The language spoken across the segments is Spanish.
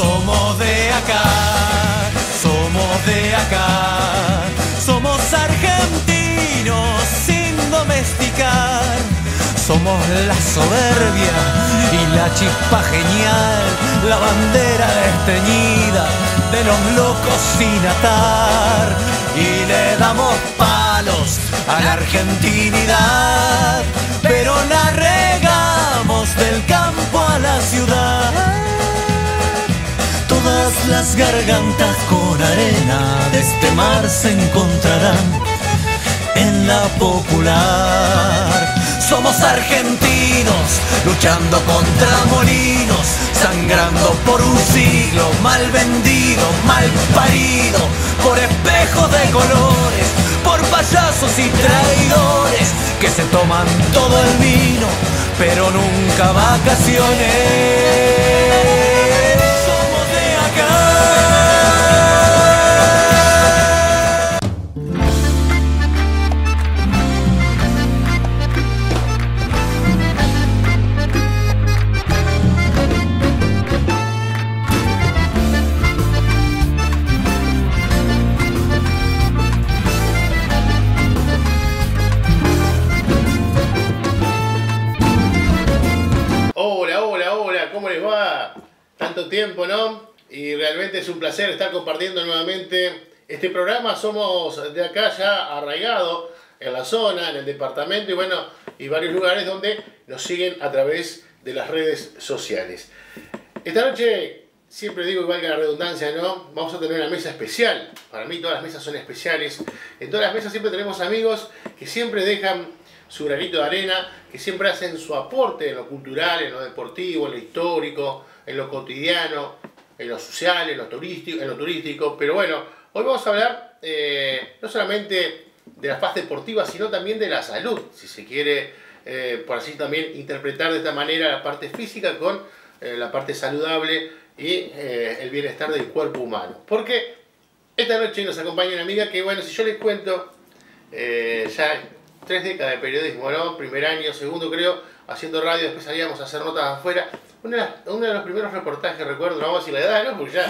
Somos de acá, somos de acá, somos argentinos sin domesticar. Somos la soberbia y la chispa genial, la bandera desteñida de los locos sin atar. Y le damos palos a la argentinidad, pero la regamos del campo a la ciudad. Las gargantas con arena de este mar se encontrarán en la popular. Somos argentinos luchando contra molinos, sangrando por un siglo, mal vendido, mal parido, por espejos de colores, por payasos y traidores que se toman todo el vino, pero nunca vacaciones. Tiempo, ¿no? Y realmente es un placer estar compartiendo nuevamente este programa. Somos de acá ya arraigado en la zona, en el departamento y bueno, y varios lugares donde nos siguen a través de las redes sociales. Esta noche, siempre digo, igual que la redundancia, ¿no? Vamos a tener una mesa especial. Para mí todas las mesas son especiales. En todas las mesas siempre tenemos amigos que siempre dejan su granito de arena, que siempre hacen su aporte en lo cultural, en lo deportivo, en lo histórico, en lo cotidiano, en lo social, en lo turístico, en lo turístico. Pero bueno, hoy vamos a hablar eh, no solamente de la faz deportiva, sino también de la salud, si se quiere, eh, por así también interpretar de esta manera la parte física con eh, la parte saludable y el bienestar del cuerpo humano. Porque esta noche nos acompaña una amiga que, bueno, si yo les cuento, ya tres décadas de periodismo, ¿no? Primer año, segundo creo, haciendo radio, después salíamos a hacer notas afuera. Uno de los primeros reportajes, recuerdo, no vamos a decir la edad, ¿no? Porque ya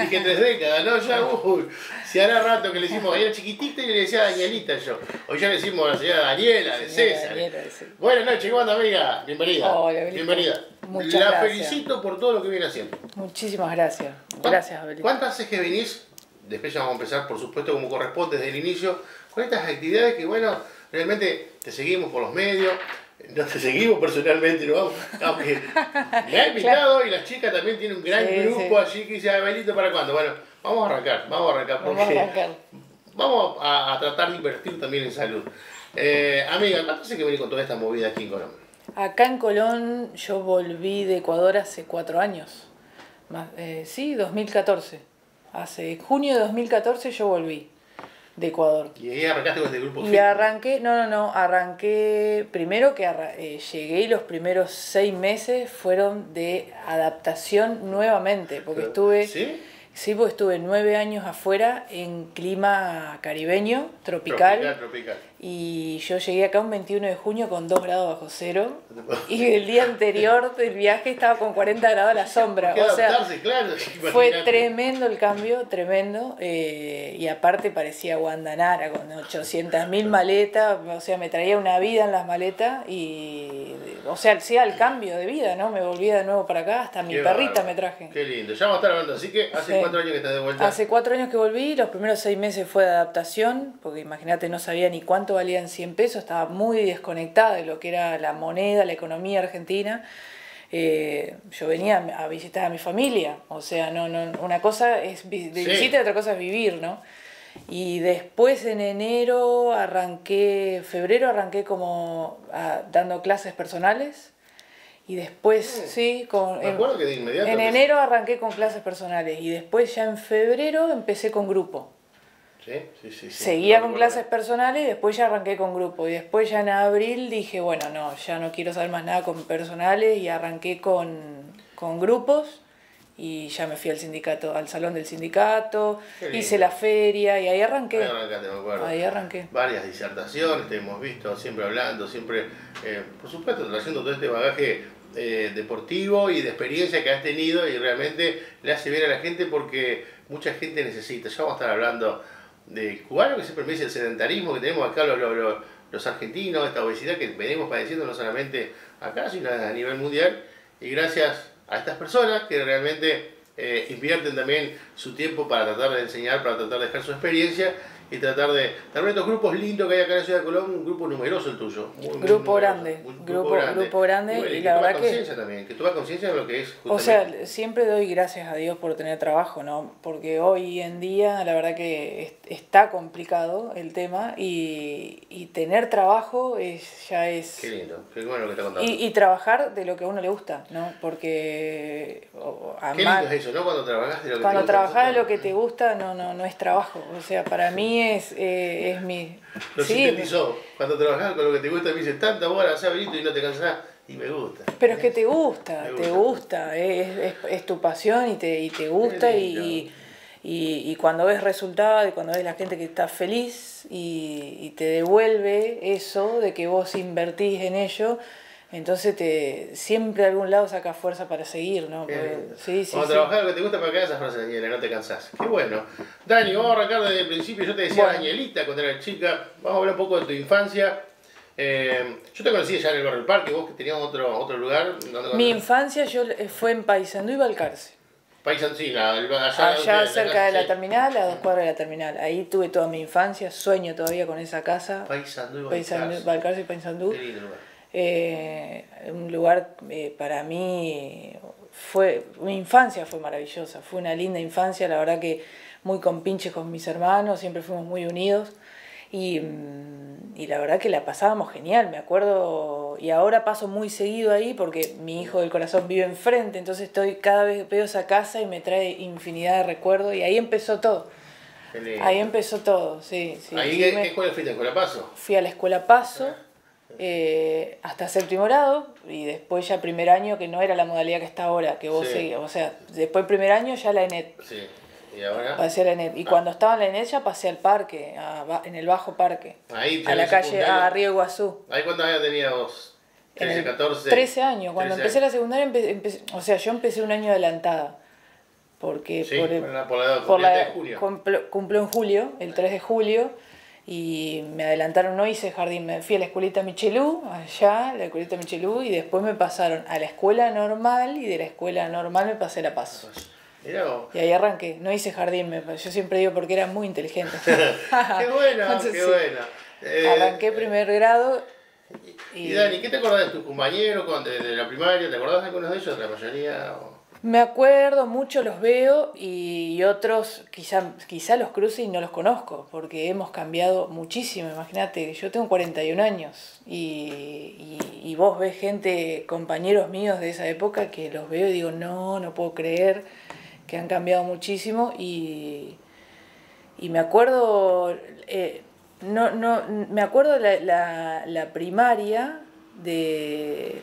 dije tres décadas, ¿no? Ya, uy, si hará rato que le decimos, era chiquitita y le decía Danielita yo. Hoy ya le decimos a la señora Daniela, de César. Buenas noches, ¿cómo anda, amiga? Bienvenida. Hola, Bienvenida. Muchas la felicito por todo lo que viene haciendo. Muchísimas gracias. Gracias, Abelita. ¿Cuántas veces que venís? Después ya vamos a empezar, por supuesto, como corresponde desde el inicio, con estas actividades que, bueno, realmente te seguimos por los medios, no te seguimos personalmente, ¿no? Aunque me ha invitado y la chica también tiene un gran grupo allí que dice, Abelito, ¿para cuándo? Bueno, vamos a arrancar, vamos a arrancar porque vamos a, arrancar. vamos a, tratar de invertir también en salud. Eh, amiga, ¿cuánto hace que venís con toda esta movida aquí en Colón? Acá en Colón yo volví de Ecuador hace cuatro años. Más, eh, sí, 2014. Hace junio de 2014 yo volví de Ecuador. ¿Y ahí arrancaste con este grupo? Y arranqué, no, no, no, arranqué, primero que eh, llegué y los primeros seis meses fueron de adaptación nuevamente, porque estuve... ¿Sí? Sí, porque estuve nueve años afuera en clima caribeño, tropical. Tropical, tropical. Y yo llegué acá un 21 de junio con 2 grados bajo cero. Y el día anterior del viaje estaba con 40 grados a la sombra. O sea, claro, fue tremendo el cambio, tremendo. Eh, y aparte parecía Guandanara con 800.000 maletas. O sea, me traía una vida en las maletas. Y, o sea, hacía el cambio de vida, ¿no? Me volví de nuevo para acá. Hasta mi perrita me traje. Qué lindo. Ya vamos a estar hablando. Así que hace cuatro años que estás de vuelta. Hace cuatro años que volví. Los primeros seis meses fue de adaptación. Porque imagínate, no sabía ni cuánto valían 100 pesos, estaba muy desconectada de lo que era la moneda, la economía argentina. Eh, yo venía a visitar a mi familia, o sea, no, no, una cosa es de visita y otra cosa es vivir, ¿no? Y después en enero arranqué, febrero arranqué como dando clases personales. Y después, sí, con, en, en enero arranqué con clases personales y después ya en febrero empecé con grupo. Seguía con clases personales y después ya arranqué con grupo. Y después ya en abril dije, bueno, no, ya no quiero saber más nada con personales y arranqué con, grupos y ya me fui al sindicato, al salón del sindicato, hice la feria y ahí arranqué. Ahí, arranqué. Varias disertaciones te hemos visto, siempre hablando, siempre, eh, por supuesto, trayendo todo este bagaje eh, deportivo y de experiencia que has tenido y realmente le hace bien a la gente porque mucha gente necesita. Ya vamos a estar hablando de cubano que siempre me dice el sedentarismo que tenemos acá los, los, argentinos, esta obesidad que venimos padeciendo no solamente acá, sino a nivel mundial. Y gracias a estas personas que realmente eh, invierten también su tiempo para tratar de enseñar, para tratar de dejar su experiencia y tratar de también estos grupos lindos que hay acá en la ciudad de Colón, un grupo numeroso el tuyo. grupo, grande, grupo, grupo, grande, y, la verdad que también, que tomas conciencia de lo que es O sea, siempre doy gracias a Dios por tener trabajo, ¿no? Porque hoy en día la verdad que está complicado el tema y, y tener trabajo es, ya es Qué lindo, qué bueno que te contando. Y, y trabajar de lo que a uno le gusta, ¿no? Porque Qué lindo es eso, ¿no? Cuando trabajas de lo que cuando te gusta. trabajas de lo que te gusta no no no es trabajo, o sea, para mí es, eh, es mi... Lo sí, sintetizó. Cuando trabajas con lo que te gusta, me dices, tanta hora, has Benito, y no te cansás, y me gusta. Pero es que te gusta, te gusta, es, es, es tu pasión y te, y te gusta y, y, y cuando ves resultados y cuando ves la gente que está feliz y, y te devuelve eso de que vos invertís en ello, entonces te siempre de algún lado sacas fuerza para seguir, ¿no? Porque- sí, sí, Cuando sí. trabajás lo que te gusta, para que esa frase, Daniela, no te cansás. Qué bueno. Dani, vamos a arrancar desde el principio. Yo te decía Bueno. Danielita cuando era chica. Vamos a hablar un poco de tu infancia. Eh, yo te conocí ya en el barrio del parque, vos que tenías otro, otro lugar. Mi infancia yo eh, fue en Paysandú y Balcarce. Paisancina, allá, Allá cerca de la sí. terminal, a dos cuadras de la terminal. Ahí tuve toda mi infancia, sueño todavía con esa casa. Paisandú y Paysandú, Balcarce. Balcarce y Paysandú. Qué lindo lugar. Eh, un lugar eh, para mí fue mi infancia fue maravillosa fue una linda infancia la verdad que muy compinches con mis hermanos siempre fuimos muy unidos y, mm, y la verdad que la pasábamos genial me acuerdo y ahora paso muy seguido ahí porque mi hijo del corazón vive enfrente entonces estoy cada vez veo esa casa y me trae infinidad de recuerdos y ahí empezó todo ahí empezó todo sí, sí Ahí, Sí, ¿qué, me- escuela fuiste? ¿Escuela Paso? fui a la escuela Paso eh, hasta séptimo grado y después ya primer año que no era la modalidad que está ahora, que vos Sí. seguías. O sea, después primer año ya la ENET, Sí. ¿Y ahora? pasé a la ENET. Y Ah. cuando estaba en la ENET ya pasé al parque, a en el Bajo Parque, Ahí, a la calle, a Río Iguazú. ¿Ahí cuántos años tenías vos? En 13, el- 14. 13 años. Cuando 13 empecé la secundaria, empe- empecé- o sea, yo empecé un año adelantada. Porque Sí, por, el- por la, por la, por cumplo en julio, el 3 de julio, y me adelantaron, no hice jardín, me fui a la escuelita Michelú, allá, la escuelita Michelú, y después me pasaron a la escuela normal, y de la escuela normal me pasé a la vos. Y ahí arranqué, no hice jardín, me- yo siempre digo porque era muy inteligente. qué Entonces, qué sí. buena. Eh, Arranqué primer grado Y, y... Dani, ¿qué te acordás de tus compañeros de, de la primaria? ¿Te acordás de algunos de ellos? La mayoría. o- Me acuerdo, mucho los veo y otros quizá, quizá los cruce y no los conozco, porque hemos cambiado muchísimo. Imagínate, yo tengo 41 años y, y, y vos ves gente, compañeros míos de esa época, que los veo y digo, no, no puedo creer que han cambiado muchísimo y, y me acuerdo, eh, no, no, me acuerdo la, la, primaria de,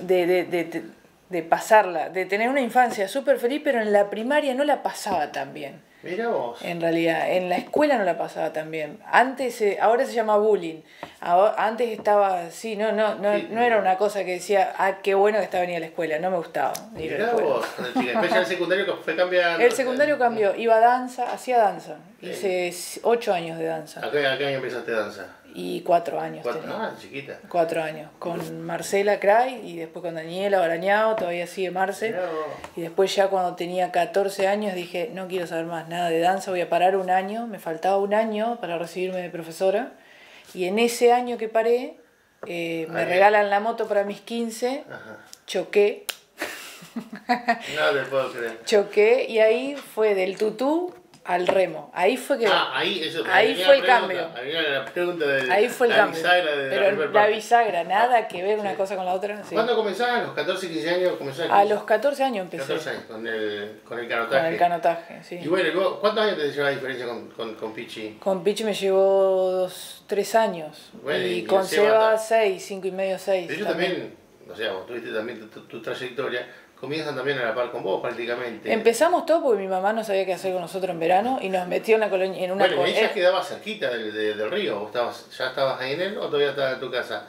de, de, de- pasarla, de tener una infancia súper feliz, pero en la primaria no la pasaba tan bien. Mirá vos. En realidad, en la escuela no la pasaba tan bien. Antes, eh, ahora se llama bullying. Ahora- antes estaba, sí, no, no, no, Sí. no era una cosa que decía, ah, qué bueno que estaba venía a la escuela. No me gustaba ir a la vos. Después ya el secundario fue cambiando. El secundario cambió, iba a danza, hacía danza. Hice ocho años de danza ¿A qué, a qué año empezaste danza? Y cuatro años Cuatro. tenía. Chiquita. Cuatro años. Con Marcela Cray y después con Daniela Barañao, todavía sigue Marce. Y después ya cuando tenía 14 años dije, no quiero saber más nada de danza, voy a parar un año. Me faltaba un año para recibirme de profesora. Y en ese año que paré, eh, me regalan la moto para mis 15, Ajá. choqué, No te puedo creer. choqué y ahí fue del tutú al remo. Ahí fue que... Ah, ahí, eso, Ahí fue el pregunta, cambio. La pregunta de Ahí fue el la cambio. bisagra de la Pero la bisagra, nada que ver una cosa con la otra. sí. ¿Cuándo comenzaban? ¿A los 14, 15 años comenzaste? A los 14 años empecé 14 años, con el, con el con canotaje. el canotaje, sí. Y bueno, ¿y vos, ¿cuántos años te lleva la diferencia con, con, con Pichi? Con Pichi me llevó dos, tres años. Bueno, y y con Seba Seba ta- seis, cinco y medio, seis. Pero ellos también, o sea, vos tuviste también tu, tu trayectoria, comienzan también a la par con vos prácticamente. Empezamos todo porque mi mamá no sabía qué hacer con nosotros en verano y nos metió en, la colonia, en una bueno, y ella quedaba cerquita del, de- del río, ¿Vos estabas, ¿ya estabas ahí en él o todavía estabas en tu casa?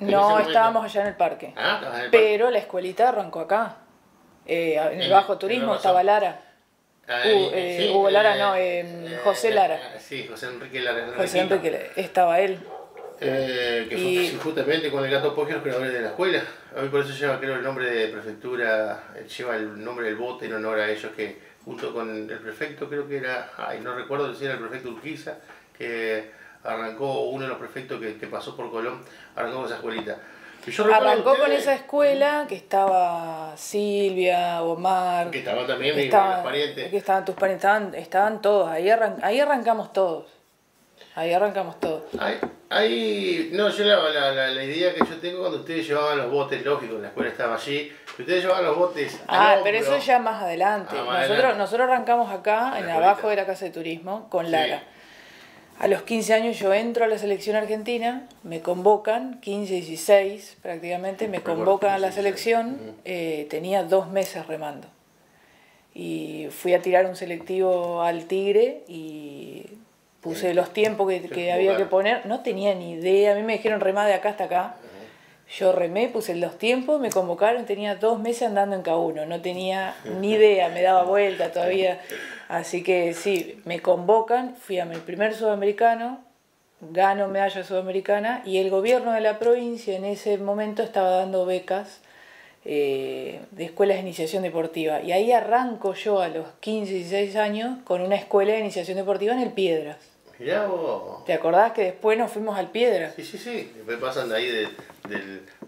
en No, estábamos allá en el parque. Ah, en el parque. Pero la escuelita arrancó acá. Eh, en el Bajo Turismo estaba. Lara. Ah, eh, Hugo Lara, no, eh, José Lara. sí, José Enrique Lara. José. Enrique, estaba él. Eh, que fue Y- justamente con el gato Poggio los creadores de la escuela. Hoy por eso lleva creo el nombre de prefectura, eh, lleva el nombre del bote en honor a ellos que junto con el prefecto creo que era, ay no recuerdo si era el prefecto Urquiza, que arrancó uno de los prefectos que, que pasó por Colón, arrancó con esa escuelita. Arrancó con esa escuela que estaba Silvia, Omar. Que estaban también mis, estaban- mis parientes. Que estaban tus parientes, estaban, estaban todos. Ahí, arran- ahí arrancamos todos. Ahí arrancamos todos. Hay, hay- no, yo la, la, la, la idea que yo tengo cuando ustedes llevaban los botes, lógico, la escuela estaba allí, que ustedes llevaban los botes. Ah, pero eso ya más adelante. Ah, más nosotros, adelante. nosotros arrancamos acá, en abajo de la casa de turismo, con Sí. Lara. A los 15 años yo entro a la selección argentina, me convocan, 15, 16 prácticamente, me convocan a la 15, 16. selección, eh, tenía dos meses remando. Y fui a tirar un selectivo al Tigre y puse los tiempos que, había que poner. No tenía ni idea, a mí me dijeron remar de acá hasta acá. Yo remé, puse los tiempos, me convocaron, tenía dos meses andando en K1, no tenía ni idea, me daba vuelta todavía. Así que sí, me convocan, fui a mi primer sudamericano, gano medalla sudamericana y el gobierno de la provincia en ese momento estaba dando becas eh, de escuelas de iniciación deportiva. Y ahí arranco yo a los 15, 16 años con una escuela de iniciación deportiva en el Piedras. Mirá vos. ¿Te acordás que después nos fuimos al Piedras? Sí, sí, sí. Después pasan de ahí, de,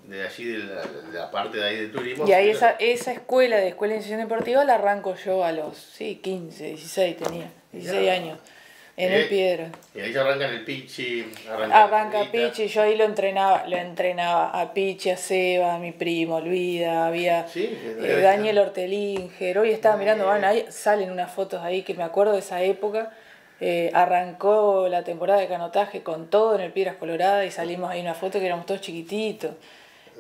de allí, de la, de la parte de ahí de turismo. Y ahí esa, esa escuela de escuela de iniciación deportiva la arranco yo a los, sí, 15, 16 tenía, 16 Mirá. años, en Eh, el Piedra. Y ahí ya arrancan el pichi, arranca Arranca. Pichi, yo ahí lo entrenaba, lo entrenaba a Pichi, a Seba, a mi primo, Olvida, había Sí, eh, Daniel Ortelinger, hoy estaba mirando, van, ahí salen unas fotos ahí que me acuerdo de esa época. Eh, arrancó la temporada de canotaje con todo en el Piedras Colorada y salimos ahí una foto que éramos todos chiquititos.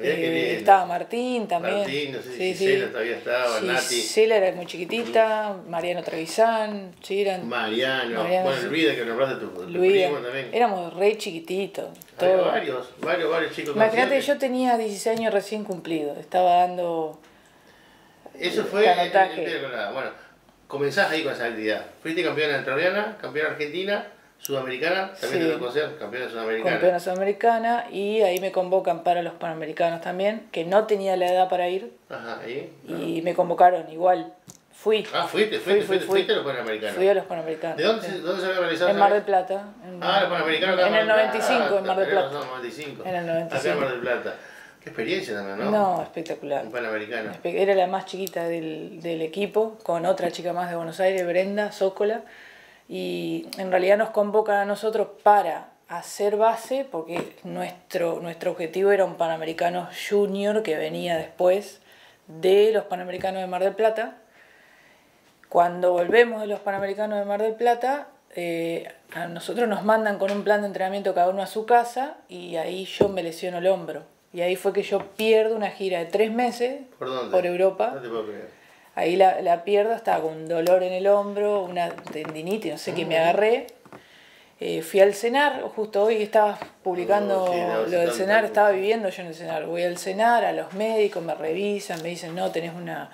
Eh, estaba Martín también. Martín, no sé si Gisela todavía estaba, Nati. Gisela era muy chiquitita, Mariano Trevisán, sí, eran Mariano, Mariano, bueno, sí. Luida que nombraste tu, tu Luida. primo también. Éramos re chiquititos. Había varios, varios, varios chicos. Imagínate, yo tenía 16 años recién cumplidos, estaba dando... Eso fue en, Colorada. Bueno, comenzás ahí con esa actividad. Fuiste campeona entrerriana, campeona argentina, sudamericana, también Sí. te tocó ser campeona sudamericana. campeona sudamericana y ahí me convocan para los panamericanos también, que no tenía la edad para ir Ajá, ahí. y me convocaron igual. Fui. Ah, fuiste, Fui, fuiste, fui, fuiste, fui. fuiste a los panamericanos. Fui a los panamericanos. ¿De dónde, Sí. se- dónde se había realizado? En Mar del Plata. En? Ah, los panamericanos acá En el Mar del 95, en Mar del Plata. 95. En el Acá 95. en Mar del Plata. Qué experiencia también, ¿no? No, espectacular. Un panamericano. Era la más chiquita del, del equipo, con otra chica más de Buenos Aires, Brenda Zócola. Y en realidad nos convocan a nosotros para hacer base, porque nuestro, nuestro objetivo era un Panamericano Junior que venía después de los Panamericanos de Mar del Plata. Cuando volvemos de los Panamericanos de Mar del Plata, eh, a nosotros nos mandan con un plan de entrenamiento cada uno a su casa y ahí yo me lesiono el hombro. Y ahí fue que yo pierdo una gira de tres meses ¿Por dónde? por Europa. No te puedo creer. Ahí la, la pierdo, estaba con un dolor en el hombro, una tendinitis, no sé qué me agarré. Eh, fui al cenar, justo hoy estaba publicando Oh, sí, no, lo del cenar, estaba viviendo yo en el cenar. Voy al cenar, a los médicos, me revisan, me dicen, no, tenés una...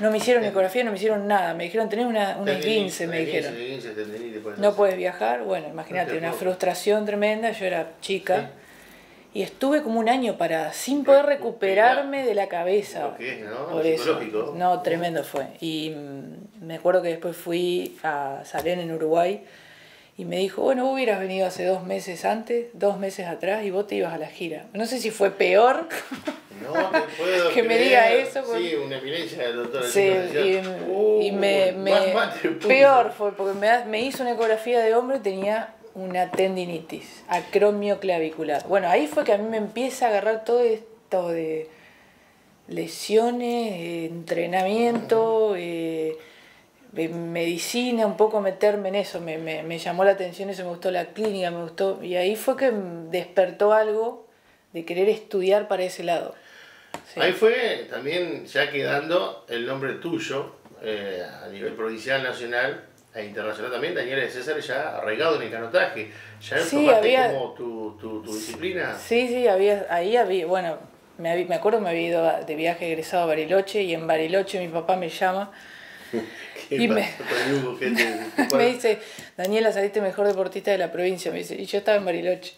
No me hicieron ecografía, no me hicieron nada, me dijeron, tenés una, una me dijeron. Esguince, tendinitis, puede No ser. puedes viajar, bueno, imagínate, te una frustración tremenda, yo era chica. Y estuve como un año para sin poder recuperarme de la cabeza. Que es, ¿no? Por eso. No, tremendo fue. Y mm, me acuerdo que después fui a Salén en Uruguay y me dijo, bueno, vos hubieras venido hace dos meses antes, dos meses atrás y vos te ibas a la gira. No sé si fue peor. No te puedo Que me diga eso. Sí, una eminencia del doctor. Sí, y, y me, me- más, más peor fue porque me, me hizo una ecografía de hombro y tenía una tendinitis, acromio clavicular. Bueno, ahí fue que a mí me empieza a agarrar todo esto de lesiones, entrenamiento, eh, de medicina, un poco meterme en eso, me, me, llamó la atención eso, me gustó la clínica, me gustó, y ahí fue que despertó algo de querer estudiar para ese lado. Ahí fue también ya quedando el nombre tuyo eh, a nivel provincial, nacional. E internacional también, Daniela de César ya arraigado en el canotaje. ¿Ya Sí, tomaste había- como tu, tu, tu disciplina? Sí, sí, había, ahí había, bueno, me, habí- me acuerdo me había ido de viaje egresado a Bariloche y en Bariloche mi papá me llama, ¿Qué Y me- me dice, Daniela, saliste mejor deportista de la provincia, me dice, y yo estaba en Bariloche.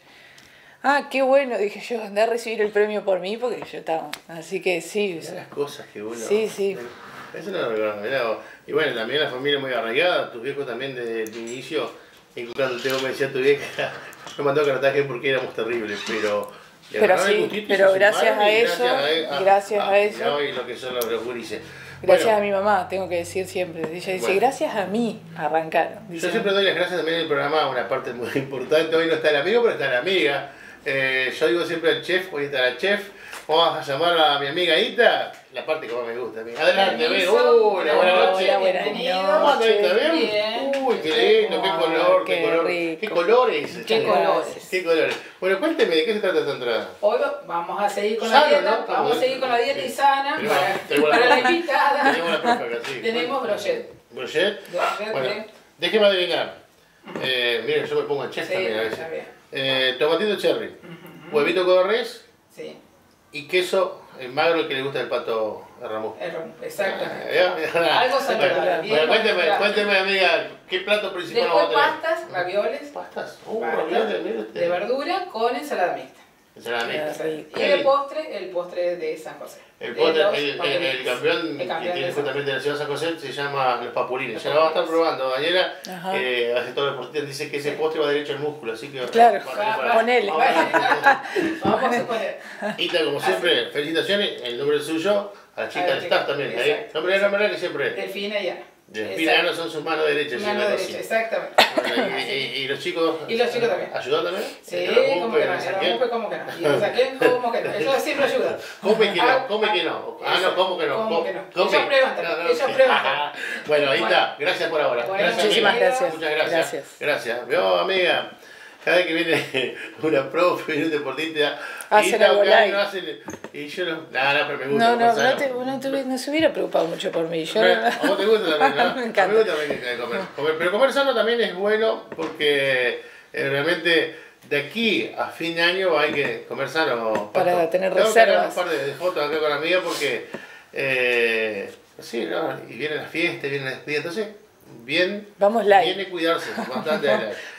Ah, qué bueno, dije yo, andé a recibir el premio por mí porque yo estaba, así que sí, las cosas que uno... Sí, sí. Eso no lo recuerdo. vos. Y bueno, también la familia muy arraigada, tus viejos también desde el inicio, inculcando me decía tu vieja, me mandó a canotaje porque éramos terribles, pero... Pero sí, gustito pero gracias a eso, gracias a eso. lo que son los gracias Bueno, a mi mamá, tengo que decir siempre, ella dice, Bueno. gracias a mí arrancaron. Yo siempre doy las gracias también el programa una parte muy importante. Hoy no está el amigo, pero está la amiga. Eh, yo digo siempre al chef, hoy está la chef. Vamos a llamar a mi amiga Ita, la parte que más me gusta. amiga. Adelante. Permiso. Uy, buenas noches. Hola, buenas. ¿Bien? Bien. Uy, qué lindo, qué color, qué, qué color. rico. ¿Qué colores? ¿Qué colores? ¿Qué colores? Bueno, cuénteme, ¿de qué se trata esta entrada? Hoy vamos a seguir con Sano, la dieta, ¿no? vamos a seguir con la dieta y sana Tenemos- para, la para la invitada. Tenemos la profe acá, sí. Tenemos brochet. Brochet. Bueno, déjeme adivinar. Eh, miren, yo me pongo el chef Sí, también a veces. Eh, tomatito cherry, huevito codorniz Sí, y queso el magro que le gusta el pato Ramón. el rom- exactamente. Ah. Algo saludable, Bueno, cuénteme, cuénteme, amiga, ¿qué plato principal Después vamos a tener? pastas, ravioles, Pastas. Uh, ravioles, usted. de verdura con ensalada mixta. Rico. Y de postre, el postre de San José. El, postre- los el, el- el papelitos. campeón, El que tiene justamente la ciudad de San José se llama los papulines. Los Ya lo va a estar probando. Daniela eh, hace todo el deportista, dice que ese postre va derecho al músculo, así que... Claro, ponele. Vamos a- poner. Ita, como siempre, felicitaciones, el nombre es suyo, a la chica del staff también. Exacto. nombre de la manera que siempre. Delfina ya. Gano son sus manos derechas. Mano derecha, exactamente. Bueno, y, y- y los chicos. Y los chicos también. ¿Ayudan también? Sí, El como que no, el como que no. Y el Saquén, como que no. Eso siempre ayuda. Come que no, Ah, come que no. Ah, no, ¿cómo que no? ¿Cómo que no? come. Ellos prueban también, ellos prueban. Bueno, ahí está. Gracias por ahora. Bueno, gracias, muchísimas gracias. Muchas gracias. Gracias. Gracias. Veo, amiga. Cada vez que viene una profe, viene un deportista, Ita, algo acá, light. no hacen- y yo no, no, no, pero me gusta. No, no, no, te, no, te- no se hubiera preocupado mucho por mí. Yo, Pero, ¿A vos te gusta también, no? Me A encanta. mí me gusta también comer. comer. Pero comer sano también es bueno porque eh, realmente de aquí a fin de año hay que comer sano. Para Pato. tener Tengo reservas. un par de, fotos acá con la amiga porque. Eh, sí, ¿no? Y viene la fiesta, viene la despedida, entonces. Bien, Vamos viene cuidarse, bastante.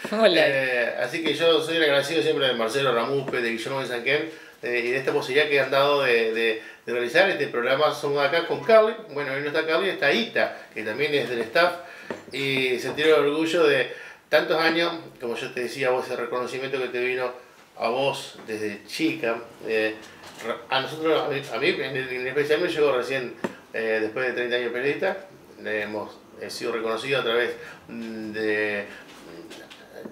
Vamos light. Eh, así que yo soy agradecido siempre de Marcelo Ramuspe, de Guillermo de Sanquén eh, y de esta posibilidad que han dado de, de- de realizar este programa. Son acá con Carly, bueno, hoy no está Carly, está Ita, que también es del staff y sentir el orgullo de tantos años, como yo te decía, vos ese reconocimiento que te vino a vos desde chica. eh, a nosotros, a mí, en, especial me llegó recién, eh, después de 30 años periodista, hemos he sido reconocido a través mm, de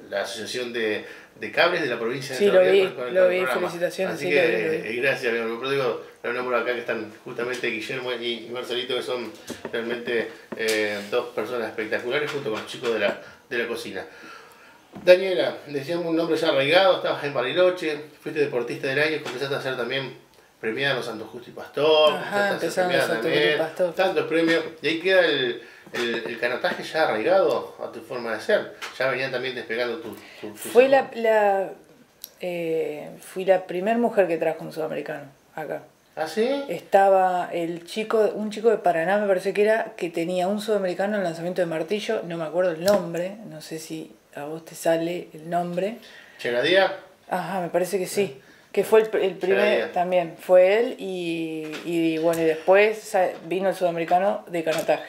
la Asociación de, de Cables de la provincia de Sí, Entre lo vi, con el- lo vi, felicitaciones, Así sí, que, lo vi, lo vi. eh, gracias, amigo. Pero digo, lo nombro acá que están justamente Guillermo y, Marcelito, que son realmente eh, dos personas espectaculares junto con los chicos de la, de la cocina. Daniela, decíamos un nombre ya arraigado, estabas en Bariloche, fuiste deportista del año, comenzaste a ser también premiada en los Santos Justo y Pastor, Ajá, a ser premiada también, Pastor. tantos premios, y ahí queda el, el, el canotaje ya arraigado a tu forma de ser, ya venían también despegando tu... tu, tu Fue la, la eh, fui la primera mujer que trajo un sudamericano acá. ¿Ah, sí? Estaba el chico, un chico de Paraná me parece que era, que tenía un sudamericano en lanzamiento de martillo, no me acuerdo el nombre, no sé si a vos te sale el nombre. Chegadía, Ajá, me parece que sí. Que fue el, el primer, Chegadía. también, fue él y, y bueno, y después vino el sudamericano de canotaje.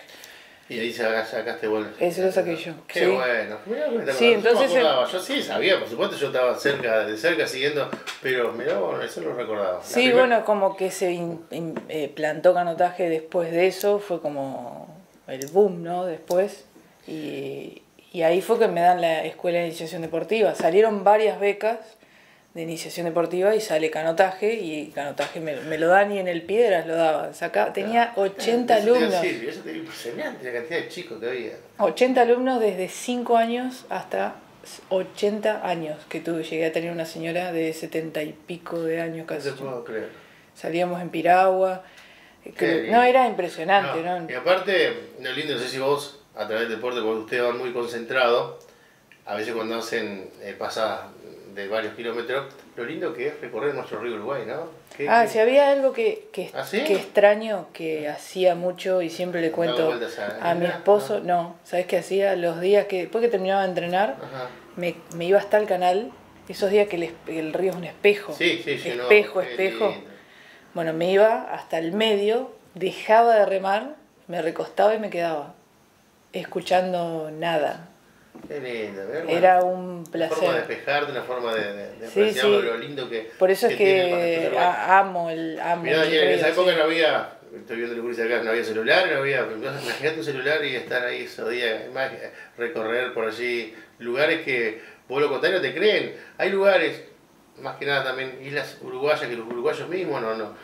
Y ahí saca- sacaste vos. Ese lo saqué yo, Qué sí. bueno. Mirá, Sí, yo entonces el- acordaba. Yo sí sabía, por supuesto, yo estaba cerca, de cerca siguiendo, pero mirá, bueno, eso lo recordaba. Sí, primer- bueno, como que se in- in- eh, plantó canotaje después de eso, fue como el boom, ¿no? Después. Y, y ahí fue que me dan la escuela de iniciación deportiva. Salieron varias becas de iniciación deportiva y sale canotaje y canotaje me, me lo dan y en el Piedras lo daban. Saca, tenía 80 Eso te alumnos. decir, Eso te impresionante la cantidad de chicos que había. 80 alumnos desde 5 años hasta 80 años que tuve. Llegué a tener una señora de 70 y pico de años No casi. te puedo creer. Salíamos en Piragua. Qué Que- no, era impresionante, No, ¿no? Y aparte, no lindo, no sé si vos a través del deporte, porque ustedes van muy concentrados. A veces cuando hacen eh, pasa de varios kilómetros, lo lindo que es recorrer nuestro río Uruguay, ¿no? ¿Qué- Ah, qué- si había algo que, que, ¿Ah, sí? que extraño, que hacía mucho y siempre le cuento a- a mi esposo, no, ¿sabes qué hacía? Los días que, después que terminaba de entrenar, me, me iba hasta el canal, esos días que el, río es un espejo, Sí, sí, no, espejo, espejo. Bueno, me iba hasta el medio, dejaba de remar, me recostaba y me quedaba, escuchando nada. Qué lindo, ¿verdad? Era un Una forma de placer. despejarte, una forma de, de, de Sí, apreciarlo, sí. lo lindo que Por eso es que amo el amo Mirá, el en esa sí. época no había, estoy viendo el curso acá, no había celular, no había, imagínate un celular y estar ahí esos días, eh, recorrer por allí lugares que, por lo no te creen. Hay lugares, más que nada también islas uruguayas, que los uruguayos mismos no, no,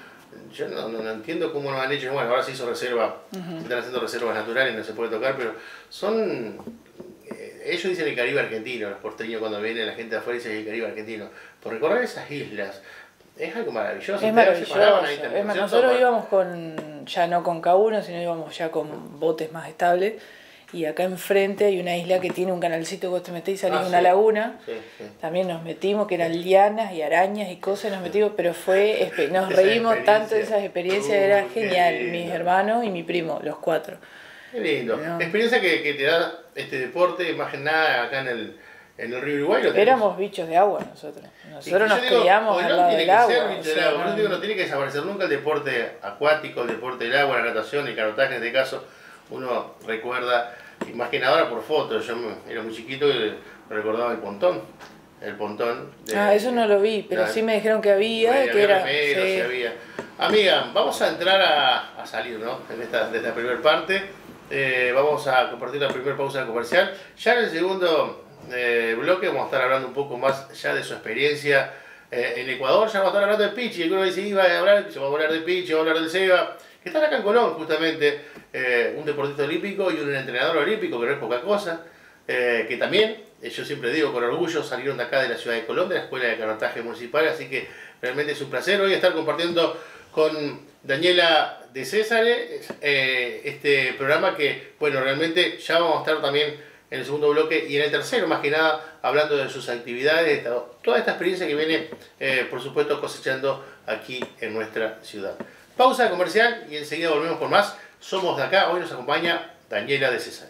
yo no, no, no entiendo cómo lo han hecho. Bueno, ahora se hizo reserva, se están haciendo reservas naturales, no se puede tocar, pero son ellos dicen el Caribe argentino, los porteños cuando vienen la gente de afuera dicen el Caribe argentino. Por recorrer esas islas es algo maravilloso. Es maravilloso. nosotros Para- íbamos con, ya no con K1, sino íbamos ya con botes más estables. Y acá enfrente hay una isla que tiene un canalcito que vos te metés y salís Ah, a una sí. laguna. Sí, sí. También nos metimos, que eran lianas y arañas y cosas, nos metimos, pero fue, nos reímos tanto de esas experiencias, Uh, era genial. Mis hermanos y mi primo, los cuatro. Qué lindo. No. Experiencia que, que te da este deporte, más que nada acá en el, en el río Uruguay. lo. Éramos bichos de agua nosotros. Nosotros nos digo, criamos al lado del agua. ser o sea, no- digo, no tiene que desaparecer nunca el deporte acuático, el deporte del agua, la natación, el canotaje en este caso. Uno recuerda, y más que nada ahora por fotos, yo me- era muy chiquito y recordaba el pontón. El pontón. de- Ah, eso no lo vi, pero la- sí me dijeron que había, Había que era... sí había. Amiga, vamos a entrar a, a salir, ¿no? En esta, de esta primera parte. Eh, vamos a compartir la primera pausa comercial. Ya en el segundo eh, bloque vamos a estar hablando un poco más ya de su experiencia eh, en Ecuador. Ya vamos a estar hablando de Pichi. Uno dice, iba a hablar, se va a hablar de Pichi, vamos a hablar del Seba. Que están acá en Colón, justamente, un deportista olímpico y un entrenador olímpico, que no es poca cosa. que también, yo siempre digo con orgullo, salieron de acá de la ciudad de Colón, de la Escuela de Canotaje Municipal. Así que realmente es un placer hoy estar compartiendo con Daniela de César eh, este programa que, bueno, realmente ya vamos a estar también en el segundo bloque y en el tercero, más que nada, hablando de sus actividades, de toda esta experiencia que viene, eh, por supuesto, cosechando aquí en nuestra ciudad. Pausa comercial y enseguida volvemos con más. Somos de acá, hoy nos acompaña Daniela de César.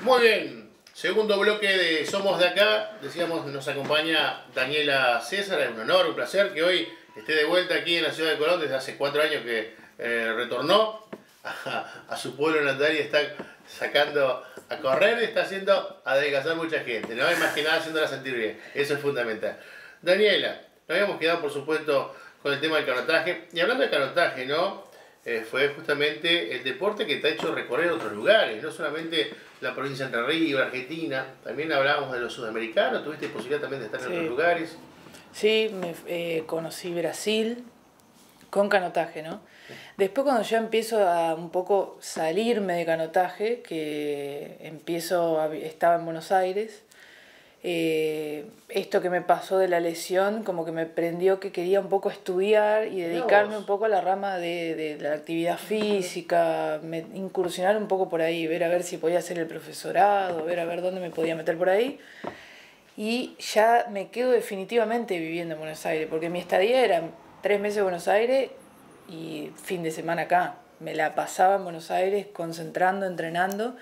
Muy bien, segundo bloque de Somos de acá, decíamos, nos acompaña Daniela César, es un honor, un placer que hoy esté de vuelta aquí en la ciudad de Colón, desde hace cuatro años que eh, retornó a, a su pueblo natal y está sacando a correr y está haciendo adelgazar mucha gente, ¿no? Y más que nada haciéndola sentir bien, eso es fundamental. Daniela, nos habíamos quedado por supuesto con el tema del canotaje, y hablando de canotaje, ¿no? Eh, fue justamente el deporte que te ha hecho recorrer otros lugares, no solamente la provincia de Entre Ríos, Argentina, también hablábamos de los sudamericanos, tuviste posibilidad también de estar en Sí. otros lugares. Sí, me, eh, conocí Brasil con canotaje, ¿no? Después cuando ya empiezo a un poco salirme de canotaje, que empiezo, a estaba en Buenos Aires, eh, esto que me pasó de la lesión como que me prendió que quería un poco estudiar y dedicarme un poco a la rama de, de la actividad física, me- incursionar un poco por ahí, ver a ver si podía hacer el profesorado, ver a ver dónde me podía meter por ahí y ya me quedo definitivamente viviendo en Buenos Aires, porque mi estadía era tres meses en Buenos Aires y fin de semana acá. Me la pasaba en Buenos Aires concentrando, entrenando.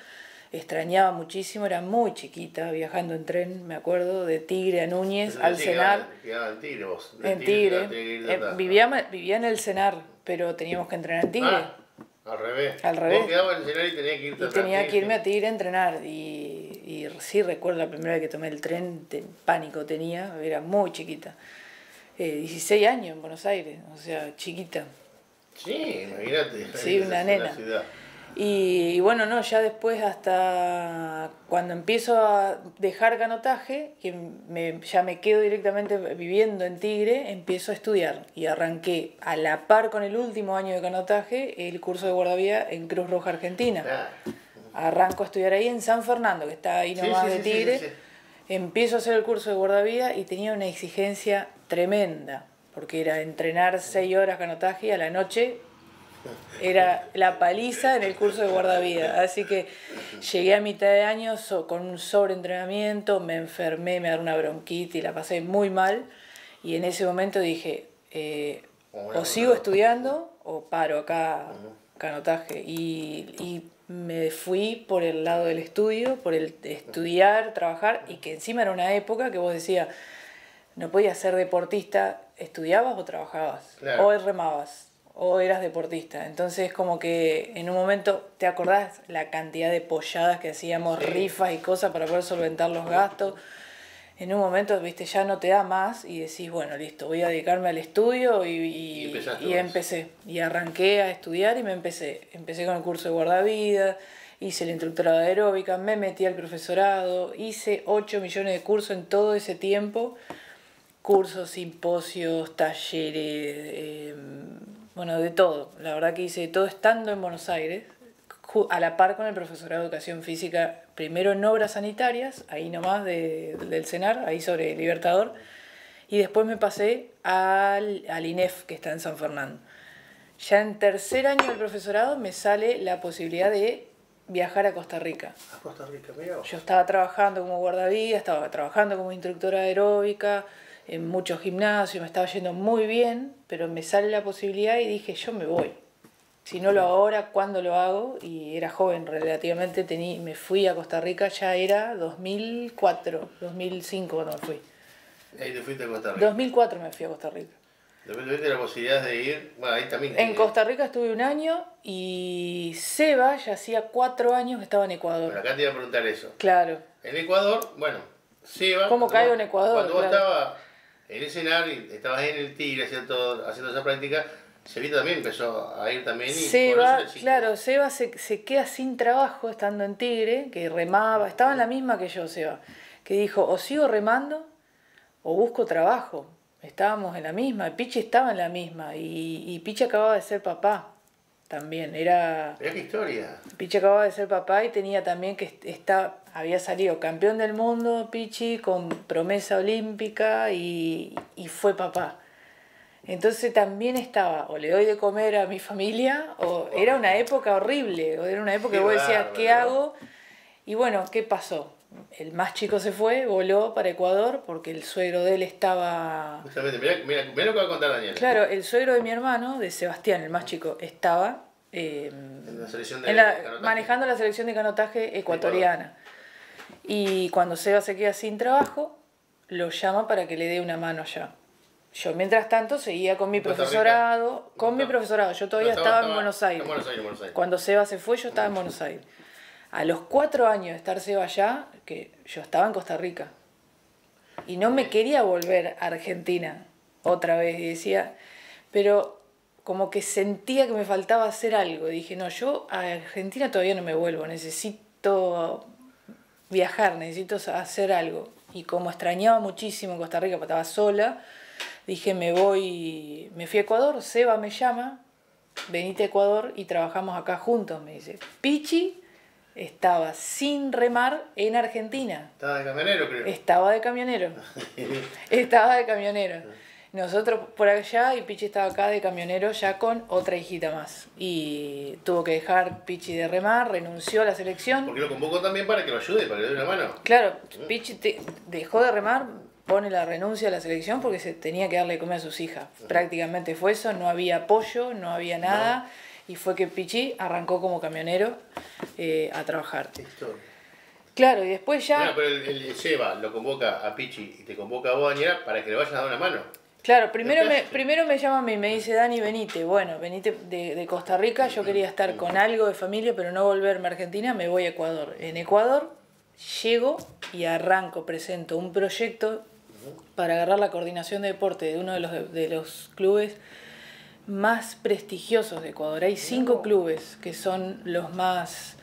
Extrañaba muchísimo, era muy chiquita, viajando en tren, me acuerdo, de Tigre a Núñez, al Cenar. en Tigre vos. En Eh, vivía, vivía en el Cenar, pero teníamos que entrenar en Tigre. Ah, al revés. Al revés. Vos quedabas en el y tenías que irte Y atrás, tenía que irme a Tigre a entrenar. Y, y sí recuerdo la primera vez que tomé el tren, pánico tenía, era muy chiquita. Eh, 16 años en Buenos Aires, o sea, chiquita. Sí, imagínate. Sí, una nena. y bueno, no, ya después hasta cuando empiezo a dejar canotaje, que me, ya me quedo directamente viviendo en Tigre, empiezo a estudiar. Y arranqué a la par con el último año de canotaje el curso de guardavía en Cruz Roja Argentina. Claro. Arranco a estudiar ahí en San Fernando, que está ahí nomás sí, de sí, Tigre. sí. Empiezo a hacer el curso de guardavía y tenía una exigencia tremenda, porque era entrenar seis horas canotaje y a la noche Era la paliza en el curso de guardavida. Así que llegué a mitad de año con un sobreentrenamiento, me enfermé, me agarró una bronquitis, la pasé muy mal. Y en ese momento dije, eh, o sigo estudiando o paro acá, canotaje. Y, y me fui por el lado del estudio, por el estudiar, trabajar, y que encima era una época que vos decías, no podías ser deportista, estudiabas o trabajabas, Claro. o remabas, o eras deportista. Entonces como que en un momento, ¿te acordás la cantidad de polladas que hacíamos, Sí. rifas y cosas para poder solventar los gastos? En un momento, viste, ya no te da más y decís, bueno, listo, voy a dedicarme al estudio y, y- empecé. Y arranqué a estudiar y me empecé. Empecé con el curso de guardavida, hice la instructora de aeróbica, me metí al profesorado, hice 8 millones de cursos en todo ese tiempo. Cursos, simposios, talleres, eh, bueno, de todo. La verdad que hice de todo estando en Buenos Aires, a la par con el profesorado de educación física, primero en obras sanitarias, ahí nomás de- del CENAR, ahí sobre Libertador, y después me pasé al, al INEF, que está en San Fernando. Ya en tercer año del profesorado me sale la posibilidad de viajar a Costa Rica. A Costa Rica, mira. Yo estaba trabajando como guardavidas, estaba trabajando como instructora aeróbica, en muchos gimnasios, me estaba yendo muy bien, pero me sale la posibilidad y dije, yo me voy. Si no lo hago ahora, ¿cuándo lo hago? Y era joven relativamente, tení, me fui a Costa Rica, ya era 2004, 2005 cuando me fui. Ahí te fuiste a Costa Rica. 2004 me fui a Costa Rica. Tuviste la posibilidad de ir. Bueno, ahí también. En Costa Rica estuve un año y Seba ya hacía cuatro años que estaba en Bueno, Ecuador. acá te iba a preguntar eso. Claro. En Ecuador, bueno, Seba. ¿Cómo caigo vos- en Ecuador? Cuando vos Claro. estabas en el escenario estabas en el Tigre haciendo, haciendo esa práctica, Sebita también empezó a ir también. Y Seba, claro, Seba se, se queda sin trabajo estando en Tigre, que remaba, estaba en la misma que yo, Seba, que dijo, o sigo remando o busco trabajo. Estábamos en la misma, Pichi estaba en la misma y, y Pichi acababa de ser papá también, era... Mirá qué historia. Pichi acababa de ser papá y tenía también que est- está, había salido campeón del mundo, Pichi, con promesa olímpica y, y fue papá. Entonces también estaba, o le doy de comer a mi familia, o era una época horrible, o era una época que vos decías, ¿qué hago? Y bueno, ¿qué pasó? El más chico se fue, voló para Ecuador, porque el suegro de él estaba Justamente, mirá, mirá, mirá lo que va a contar Daniel. Claro, el suegro de mi hermano, de Sebastián, el más chico, estaba eh, En la selección de en la- canotaje. manejando la selección de canotaje ecuatoriana. Y cuando Seba se queda sin trabajo, lo llama para que le dé una mano allá. Yo, mientras tanto, seguía con mi En profesorado, con mi profesorado. Yo todavía estaba, en Buenos Aires. En Buenos Aires, en Buenos Aires. Cuando Seba se fue, yo estaba en Buenos Aires. A los cuatro años de estar Seba allá, que yo estaba en Costa Rica. Y no me quería volver a Argentina otra vez. Y decía, pero como que sentía que me faltaba hacer algo. Dije, no, yo a Argentina todavía no me vuelvo. Necesito viajar, necesito hacer algo. Y como extrañaba muchísimo Costa Rica, porque estaba sola, dije, me voy, me fui a Ecuador, Seba me llama, venite a Ecuador y trabajamos acá juntos, me dice. Pichi estaba sin remar en Argentina, Estaba de camionero, creo. estaba de camionero, estaba de camionero. Nosotros por allá y Pichi estaba acá de camionero ya con otra hijita más. Y tuvo que dejar Pichi de remar, renunció a la selección. Porque lo convocó también para que lo ayude, para que le dé una mano. Claro, Pichi te- dejó de remar, pone la renuncia a la selección porque se tenía que darle de comer a sus hijas. Prácticamente fue eso, no había apoyo, no había nada. Y fue que Pichi arrancó como camionero eh, a trabajar. Claro, y después ya... Bueno, pero el, el Seba lo convoca a Pichi y te convoca a vos, Daniela, para que le vayas a dar una mano. Claro, primero me, primero me llama a mí y me dice, Dani, venite. Bueno, venite de, de Costa Rica, yo quería estar con algo de familia, pero no volverme a Argentina, me voy a Ecuador. En Ecuador llego y arranco, presento un proyecto para agarrar la coordinación de deporte de uno de los, de los clubes más prestigiosos de Ecuador. Hay cinco clubes que son los más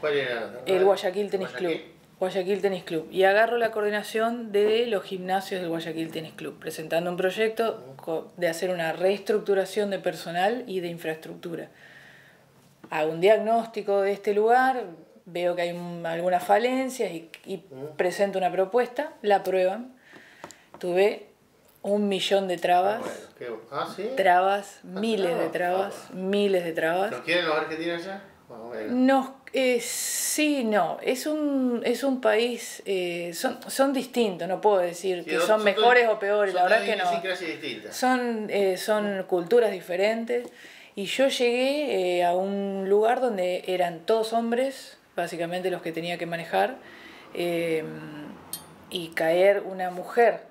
¿Cuál era? el Guayaquil Tenis Guayaquil. Club. Guayaquil Tenis Club. Y agarro la coordinación de los gimnasios del Guayaquil Tenis Club, presentando un proyecto de hacer una reestructuración de personal y de infraestructura. Hago un diagnóstico de este lugar, veo que hay un- algunas falencias y, y presento una propuesta, la aprueban. Tuve un millón de trabas. Bueno, qué- ah, sí. Trabas, miles de trabas, miles de trabas. ¿Nos quieren los argentinos ya? Bueno, bueno. Nos, eh, sí, no, es un, es un país, eh, son, son distintos, no puedo decir Sí, que son- mejores o peores, la verdad que no. Son, eh, son culturas diferentes y yo llegué a un lugar donde eran todos hombres, básicamente los que tenía que manejar, y caer una mujer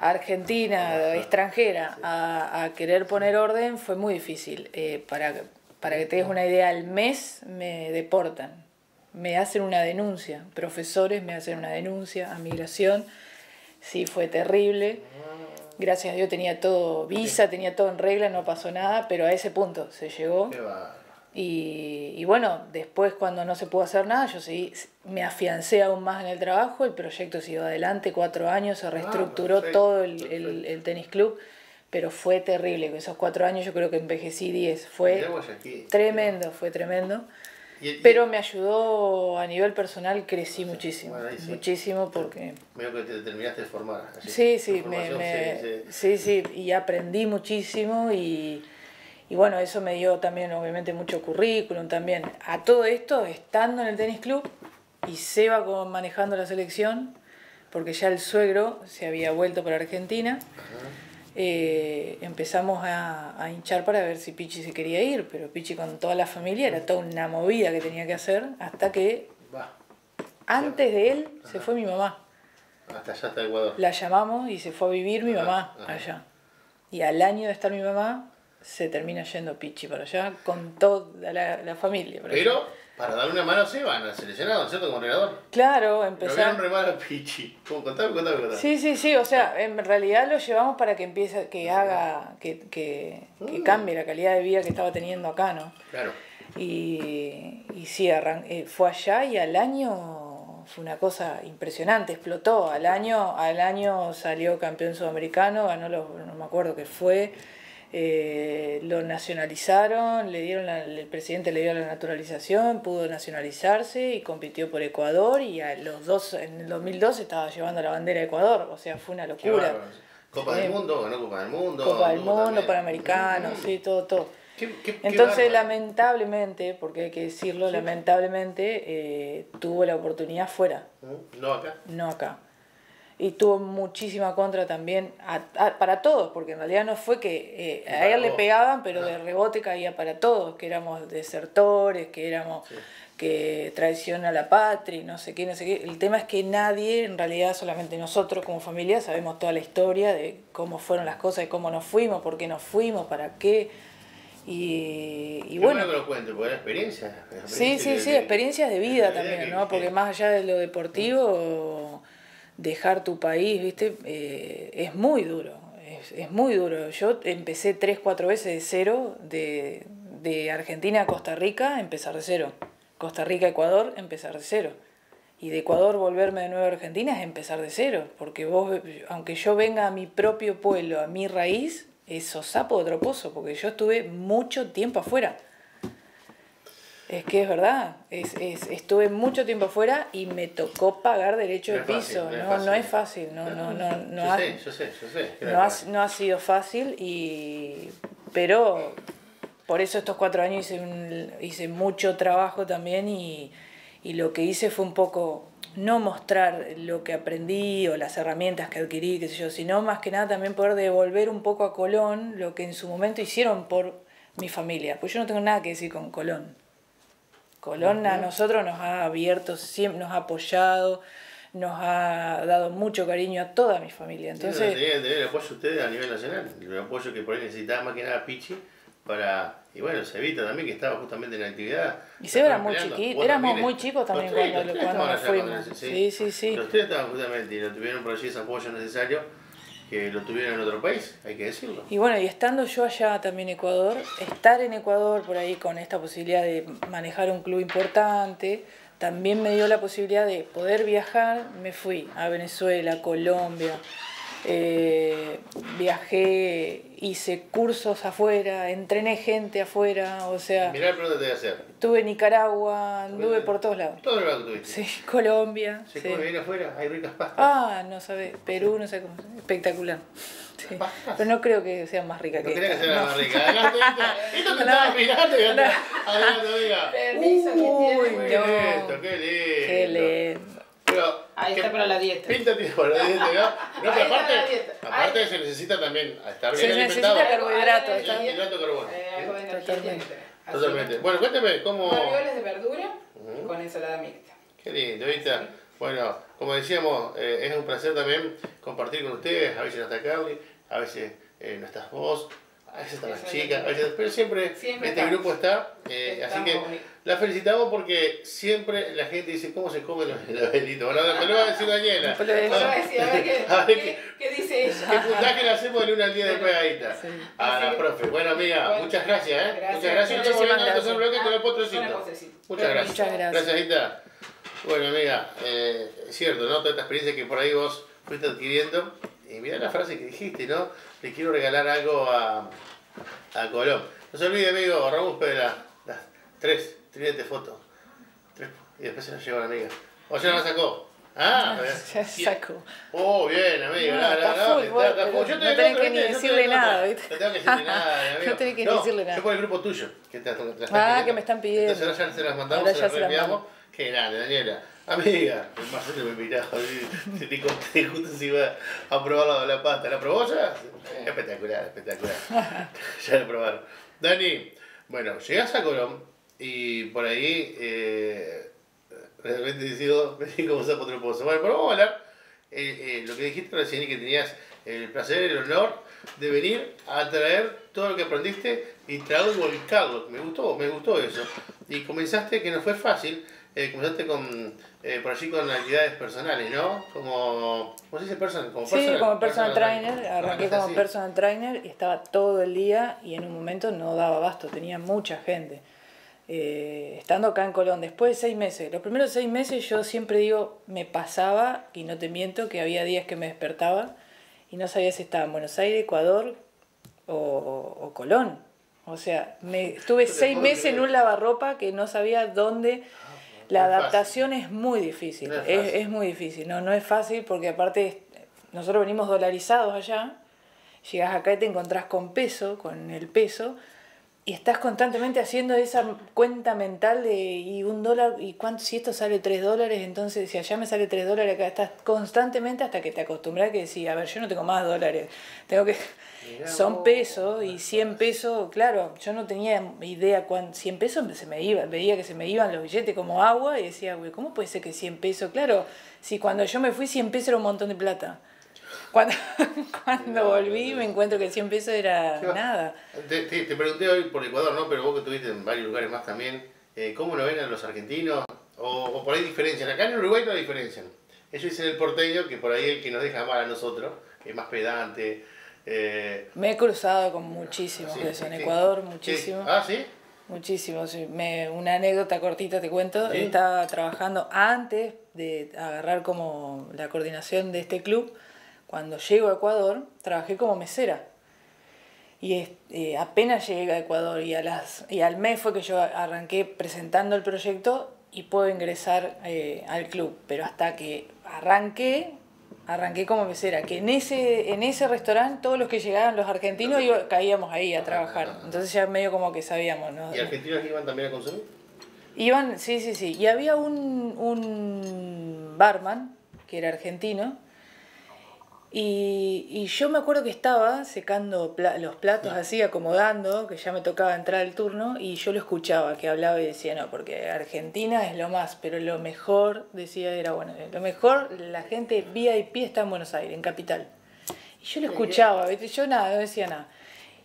argentina, extranjera, a, a querer poner orden fue muy difícil. Eh, para, para que te des una idea, al mes me deportan, me hacen una denuncia, profesores me hacen una denuncia a migración, sí fue terrible. Gracias a Dios tenía todo visa, tenía todo en regla, no pasó nada, pero a ese punto se llegó. Y, y bueno, después cuando no se pudo hacer nada, yo seguí, me afiancé aún más en el trabajo, el proyecto siguió adelante, cuatro años, se reestructuró Ah, perfecto, todo el, el- el tenis club, pero fue terrible, esos cuatro años yo creo que envejecí diez, fue tremendo, fue tremendo. Y- y- Pero me ayudó a nivel personal, crecí muchísimo, bueno, sí. muchísimo porque... Medio que te terminaste de formar. así. Sí, sí, me, me- sí, sí. sí, sí, y aprendí muchísimo y, y bueno, eso me dio también obviamente mucho currículum también. A todo esto, estando en el tenis club y Seba como manejando la selección, porque ya el suegro se había vuelto para Argentina, eh, empezamos a, a hinchar para ver si Pichi se quería ir, pero Pichi con toda la familia era toda una movida que tenía que hacer, hasta que antes de él se fue mi mamá. hasta allá hasta Ecuador. La llamamos y se fue a vivir mi Ajá, mamá ajá. allá. Y al año de estar mi mamá, se termina yendo Pichi para allá con toda la, la familia. Pero, para darle una mano se van al seleccionado, ¿cierto? Como entrenador. Claro, empezar. remar a Pichi. ¿Cómo? Contame, contame, contame. Sí, sí, sí, o sea, en realidad lo llevamos para que empiece, que haga, que, que, que Mm. cambie la calidad de vida que estaba teniendo acá, ¿no? Claro. Y, y sí, arran- eh, fue allá y al año fue una cosa impresionante, explotó. Al año, al año salió campeón sudamericano, ganó los, no me acuerdo qué fue, eh, lo nacionalizaron, le dieron la- el presidente le dio la naturalización, pudo nacionalizarse y compitió por Ecuador y a los dos, en el 2002 estaba llevando la bandera de Ecuador, o sea, fue una locura. Copa del Mundo, ganó Copa del Mundo. Copa del Mundo, también. Panamericanos, sí, todo, todo. Qué- qué- qué Entonces, lamentablemente, porque hay que decirlo, lamentablemente, eh, tuvo la oportunidad fuera, ¿Mm? No acá. no acá. Y tuvo muchísima contra también a- a- para todos, porque en realidad no fue que eh, a él le pegaban, pero de rebote caía para todos, que éramos desertores, que éramos que traición a la patria, y no sé qué, no sé qué. El tema es que nadie, en realidad solamente nosotros como familia, sabemos toda la historia de cómo fueron las cosas, de cómo nos fuimos, por qué nos fuimos, para qué. Y, y Qué bueno, que lo cuente, porque era experiencia. Sí, sí, sí, experiencias de vida también, que- ¿no? Porque que- más allá de lo deportivo, dejar tu país, ¿viste? Eh, es muy duro, es, muy duro. Yo empecé tres, cuatro veces de cero, de, de Argentina a Costa Rica, empezar de cero. Costa Rica, Ecuador, empezar de cero. Y de Ecuador volverme de nuevo a Argentina es empezar de cero, porque vos, aunque yo venga a mi propio pueblo, a mi raíz, es sosapo de otro porque yo estuve mucho tiempo afuera. Es que es verdad, es, es- estuve mucho tiempo afuera y me tocó pagar derecho No de fácil, piso. no es No, es fácil, no, no, no, no, yo ha, sé, yo sé, yo sé. ha, no ha sido fácil, y, pero por eso estos cuatro años hice, un- hice mucho trabajo también y, y lo que hice fue un poco no mostrar lo que aprendí o las herramientas que adquirí, qué sé yo, sino más que nada también poder devolver un poco a Colón lo que en su momento hicieron por mi familia, pues yo no tengo nada que decir con Colón. Colón a nosotros nos ha abierto, siempre nos ha apoyado, nos ha dado mucho cariño a toda mi familia. Entonces, que tener el apoyo de ustedes a nivel nacional, el apoyo que por ahí necesitaba más que nada Pichi para, y bueno, Sevita también que estaba justamente en la actividad. Y Seba era muy chiquito, éramos muy chicos también tres, cuando- cuando nos cuando fuimos. ese- Sí, sí, sí. Los tres estaban justamente y lo tuvieron por allí ese apoyo necesario que lo tuvieron en otro país, hay que decirlo. Y bueno, y estando yo allá también Ecuador, estar en Ecuador por ahí con esta posibilidad de manejar un club importante, también me dio la posibilidad de poder viajar. Me fui a Venezuela, Colombia, Eh, viajé, hice cursos afuera, entrené gente afuera, o sea, Mirá el que te voy a hacer. estuve en Nicaragua, anduve por todos lados. Todo lo que tuviste. Sí, Colombia. ¿Se sí. come bien afuera? Hay ricas pastas. Ah, no sabe, Perú, no sé cómo, espectacular. Sí. Pero no creo que sea más rica No que quería que esta, sea no. más rica. Adelante. Esto te estaba mirando y anda. Adelante. Permiso, que Uy, tiene. Qué no. lindo, qué lindo. Qué lindo. Ahí ¿qué está para la dieta. Pinta tiene para la dieta, ¿no? No, pero Ahí está aparte, la dieta. aparte se necesita también estar Se bien necesita alimentado. carbohidratos, Sí, está- hidrato de carbono. Eh, Totalmente. Bueno, cuéntame, ¿cómo...? Ravioles de verdura con ensalada mixta. Qué lindo, ¿viste? Bueno, como decíamos, eh, es un placer también compartir con ustedes. A veces no está Carly, a veces eh, no estás vos, a veces están las chicas, lo a veces, pero siempre, Siempre este estamos. grupo está. eh, así que la felicitamos porque siempre la gente dice, ¿cómo se come los velito? Bueno, te lo va a decir Daniela. De- Yo voy a ver qué, A ver qué, qué dice ella. ¿Qué puntaje le hacemos del 1 al 10 después ahí está? Sí. A Así la profe. Bueno, amiga, Bueno, muchas gracias, ¿eh? gracias. Muchas gracias. Nos estamos Muchísimas viendo en el tercer gracias. bloque con el Ah, potrecito. Muchas gracias. Muchas gracias. Gracias, Ita. Bueno, amiga, eh, es cierto, ¿no? Toda esta experiencia que por ahí vos fuiste adquiriendo. Y mirá la frase que dijiste, ¿no? Le quiero regalar algo a, a Colón. No se olvide, amigo, ahorramos pero las, tres tridentes fotos. Y después se las lleva la amiga. O ya la sacó. Ah, Ya sí. saco. Oh, bien, amigo. No, está full, pero Yo no loco, que ni decirle nada, ¿viste? No tengo que decirle nada, amigo. No tenés que decirle nada. Yo por el grupo tuyo. Que te, Ah, que me están pidiendo. Entonces ahora ya se las mandamos, se las reenviamos. Qué grande, Daniela. Amiga, el Marcelo me miraba, se te conté justo si iba a probar la, la pasta. ¿La probó ya? Espectacular, espectacular. ya la probaron. Dani, bueno, llegás a Colón y por ahí eh, realmente decido venir como sapo. Bueno, pero vamos a hablar eh, eh, lo que dijiste recién y que tenías el placer, el honor de venir a traer todo lo que aprendiste y traerlo y volcarlo. Me gustó, me gustó eso. Y comenzaste, que no fue fácil, eh, comenzaste con, eh, por allí con actividades personales, ¿no? Como, ¿cómo se dice personal? Como Sí, personal, como personal trainer, Arrancaste arranqué como así. personal trainer y estaba todo el día y en un momento no daba abasto, tenía mucha gente. Eh, estando acá en Colón, después de seis meses, los primeros seis meses yo siempre digo, me pasaba, y no te miento, que había días que me despertaba y no sabía si estaba en Buenos Aires, Ecuador o, o- o Colón. O sea, me, estuve seis meses en un lavarropa que no sabía dónde. La no adaptación es muy difícil, No es es, muy difícil, no, no es fácil porque aparte nosotros venimos dolarizados allá, llegas acá y te encontrás con peso, con el peso, y estás constantemente haciendo esa cuenta mental de y un dólar, y cuánto, si esto sale 3 dólares, entonces si allá me sale 3 dólares, acá estás constantemente hasta que te acostumbras que decís, a ver, yo no tengo más dólares, tengo que... Son pesos y 100 pesos, claro, yo no tenía idea cuánto, 100 pesos se me iba, veía que se me iban los billetes como agua y decía, güey, ¿cómo puede ser que 100 pesos? Claro, si cuando yo me fui 100 pesos era un montón de plata. Cuando, cuando volví me encuentro que 100 pesos era nada. Te, te, te pregunté hoy por Ecuador, ¿no? Pero vos que estuviste en varios lugares más también, eh, ¿cómo lo ven a los argentinos? O, o por ahí diferencian. Acá en Uruguay no diferencian. Ellos dicen el porteño, que por ahí es el que nos deja mal a nosotros, que es más pedante. Eh, Me he cruzado con muchísimos sí, de eso, en sí. Ecuador Sí. muchísimo. Ah, ¿sí? Muchísimo, sí. Me, una anécdota cortita te cuento. Sí. Estaba trabajando antes de agarrar como la coordinación de este club. Cuando llego a Ecuador, trabajé como mesera. Y eh, apenas llegué a Ecuador y, a las, y al mes fue que yo arranqué presentando el proyecto y puedo ingresar eh, al club. Pero hasta que arranqué, arranqué como mesera. Que en ese, en ese restaurante todos los que llegaban, los argentinos, iba- caíamos ahí a trabajar. Entonces ya medio como que sabíamos, ¿no? ¿Y argentinos iban también a consumir? Iban, sí, sí, sí. Y había un, un barman que era argentino. Y, y yo me acuerdo que estaba secando pla- los platos así, acomodando, que ya me tocaba entrar el turno, y yo lo escuchaba, que hablaba y decía, no, porque Argentina es lo más, pero lo mejor, decía, era bueno, lo mejor, la gente VIP está en Buenos Aires, en Capital. Y yo lo escuchaba, ¿viste? yo nada, no decía nada.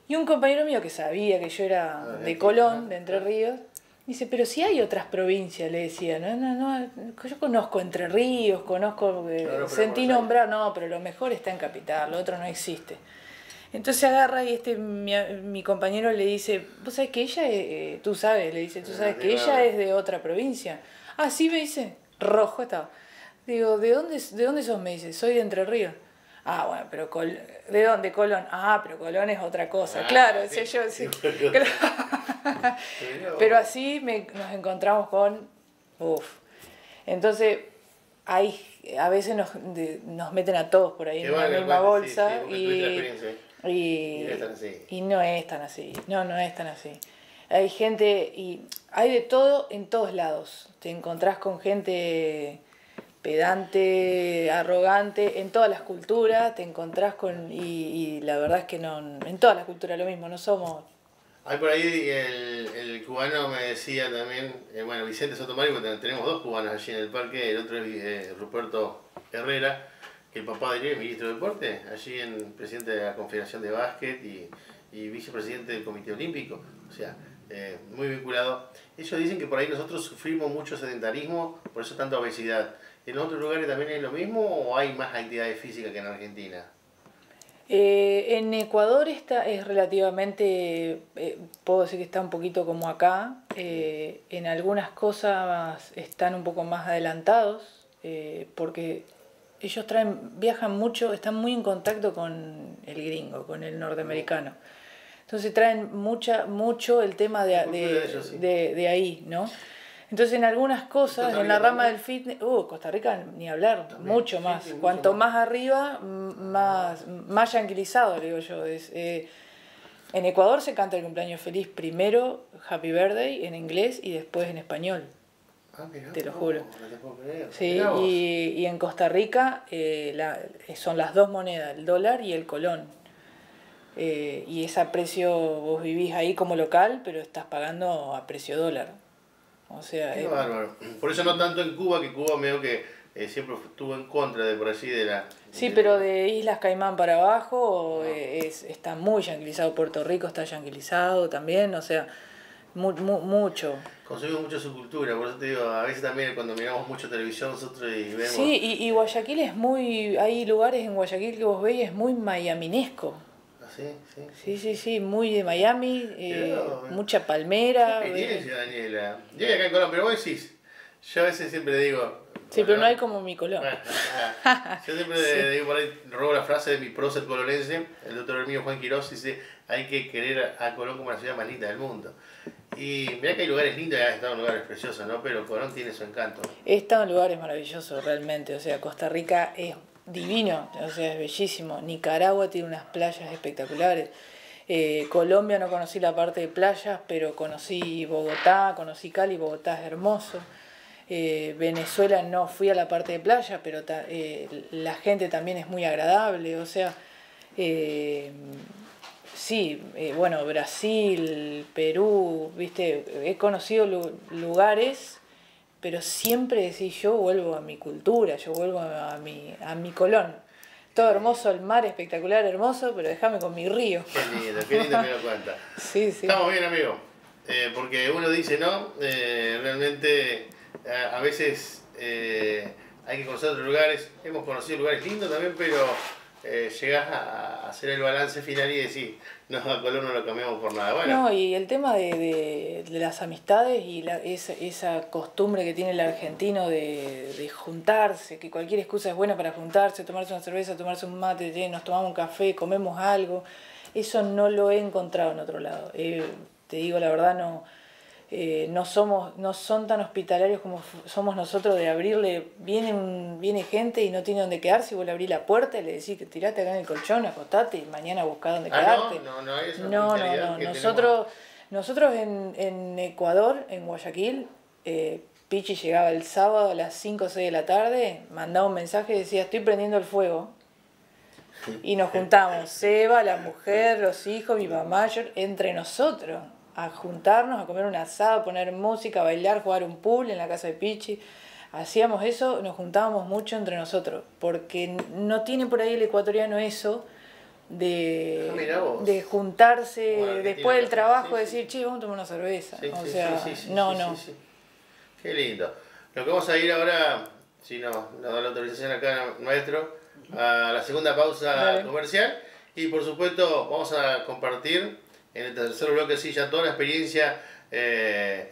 Y un compañero mío que sabía que yo era de Colón, de Entre Ríos, dice, pero si hay otras provincias, le decía, no, no, no, yo conozco Entre Ríos, conozco, eh, Claro, sentí nombrar, no, pero lo mejor está en Capital, lo otro no existe. Entonces agarra y este mi, mi compañero le dice, vos sabés que ella, eh, tú sabes, le dice, tú sabes que ella es de otra provincia. Ah, sí, me dice, rojo estaba. Digo, ¿de dónde, ¿de dónde sos? Me dice, soy de Entre Ríos. Ah, bueno, pero Col- ¿de dónde Colón? Ah, pero Colón es otra cosa. Ah, claro, sí. decía yo, sí. Sí, porque- Claro. Pero- así me- nos encontramos con. Uf. Entonces, hay, a veces nos, de- nos meten a todos por ahí Qué en la misma bolsa sí, la y, experiencia. y, Y no es tan así. y no es tan así. No, no es tan así. Hay gente y hay de todo en todos lados. Te encontrás con gente pedante, arrogante, en todas las culturas, te encontrás con, y, la verdad es que no, en todas las culturas lo mismo, no somos Hay por ahí el, el cubano me decía también, eh, bueno, Vicente Sotomayor, tenemos dos cubanos allí en el parque, el otro es eh, Ruperto Herrera, que el papá de él es ministro de deporte, allí en presidente de la Confederación de Básquet y, y vicepresidente del Comité Olímpico, o sea, eh, muy vinculado. Ellos dicen que por ahí nosotros sufrimos mucho sedentarismo, por eso tanta obesidad. ¿En otros lugares también es lo mismo o hay más actividades físicas que en Argentina? Eh, en Ecuador está, es relativamente, eh, puedo decir que está un poquito como acá, eh, en algunas cosas están un poco más adelantados, porque ellos traen, viajan mucho, están muy en contacto con el gringo, con el norteamericano. Entonces traen mucha, mucho el tema de, de- de ahí, ¿no? Entonces en algunas cosas, en la rama del fitness, uh, Costa Rica ni hablar, También, mucho más. sí, mucho Cuanto más. más arriba, más, más yanquilizado, digo yo. Es, eh, en Ecuador se canta el cumpleaños feliz primero, Happy Birthday, en inglés y después en español. Ah, mirá, Te lo no, juro. No te puedo creer. Sí, y, y en Costa Rica eh, la- son las dos monedas, el dólar y el colón. Eh, y ese precio, vos vivís ahí como local, pero estás pagando a precio dólar. O sea, Qué eh, bárbaro. Por eso no tanto en Cuba, que Cuba medio que eh, siempre estuvo en contra de por allí de la... Sí, de- pero de Islas Caimán para abajo eh, es, está muy yanquilizado. Puerto Rico está yanquilizado también, o sea, mu- mu- mucho. Consumimos mucho su cultura, por eso te digo, a veces también cuando miramos mucho televisión nosotros y vemos... Sí, y, y Guayaquil es muy. Hay lugares en Guayaquil que vos veis, es muy miaminesco. Sí. Sí, sí, sí, muy de Miami, eh, Claro. mucha palmera. ¿ves? experiencia, Daniela. Yo acá en Colombia, pero vos decís, yo a veces siempre digo... Sí, pero no hay como mi colón. Bueno, ah, Yo siempre digo por ahí, robo la frase de mi prócer colonense, el doctor Hermínio Juan Quirós, dice, hay que querer a Colón como la ciudad más linda del mundo. Y mirá que hay lugares lindos, ya estado en lugares preciosos, ¿no? Pero Colón tiene su encanto. He estado en lugares maravillosos realmente, o sea, Costa Rica es divino, o sea, es bellísimo. Nicaragua tiene unas playas espectaculares. Eh, Colombia no conocí la parte de playas, pero conocí Bogotá, conocí Cali, Bogotá es hermoso. Eh, Venezuela no fui a la parte de playa, pero eh, la gente también es muy agradable, o sea, sí, bueno, Brasil, Perú, viste, he conocido lu- lugares, pero siempre decís, yo vuelvo a mi cultura, yo vuelvo a mi, a mi Colón. Todo hermoso, el mar espectacular, hermoso, pero déjame con mi río. Qué lindo, qué lindo me lo cuenta. Sí, sí. Estamos bien, amigo. Eh, porque uno dice, ¿no? Eh, realmente a, a veces eh, hay que conocer otros lugares. Hemos conocido lugares lindos también, pero eh, llegás a, a hacer el balance final y decís, no, a Colón no lo cambiamos por nada. Bueno, No, y el tema de, de- las amistades y la, esa, esa costumbre que tiene el argentino de, de juntarse, que cualquier excusa es buena para juntarse, tomarse una cerveza, tomarse un mate, nos tomamos un café, comemos algo, eso no lo he encontrado en otro lado. Eh, te digo la verdad, no, eh, no somos, no son tan hospitalarios como somos nosotros de abrirle, viene, un- viene gente y no tiene dónde quedarse, y vos le abrís la puerta y le decís que tirate acá en el colchón, acostate y mañana buscá dónde Ah, quedarte. no, no, no hay esa No, no, no. Nosotros, nosotros en, en Ecuador, en Guayaquil, eh, Pichi llegaba el sábado a las 5 o 6 de la tarde, mandaba un mensaje y decía, estoy prendiendo el fuego. Y nos juntamos, Seba, la mujer, los hijos, mi mamá, yo, entre nosotros, a juntarnos, a comer un asado, poner música, bailar, jugar un pool en la casa de Pichi. Hacíamos eso, nos juntábamos mucho entre nosotros, porque no tiene por ahí el ecuatoriano eso de, Ah, de juntarse Bueno, después del trabajo, sí, decir, che, vamos a tomar una cerveza. Sí, o sí, sea, sí, sí, sí, no, sí, no. sí, sí. Qué lindo. Lo que vamos a ir ahora, si no, nos da la autorización acá nuestro, a la segunda pausa Dale. comercial. Y por supuesto, vamos a compartir en el tercer bloque, sí, ya toda la experiencia eh,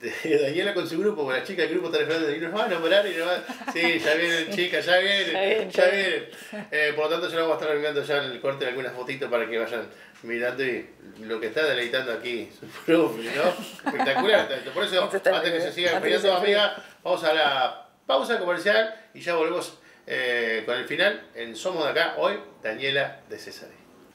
de Daniela con su grupo, con la chica del grupo está esperando y nos va a nombrar y nos va Sí, ya vienen chicas, ya vienen, Ya vienen. Eh, por lo tanto, yo vamos a estar enviando ya el corte de algunas fotitos para que vayan mirando y lo que está deleitando aquí su profe, ¿no? Espectacular. Por eso, antes que bien. se siga Antes que explayando, se amiga, vamos a la pausa comercial y ya volvemos eh, con el final en Somos de Acá, hoy, Daniela de César.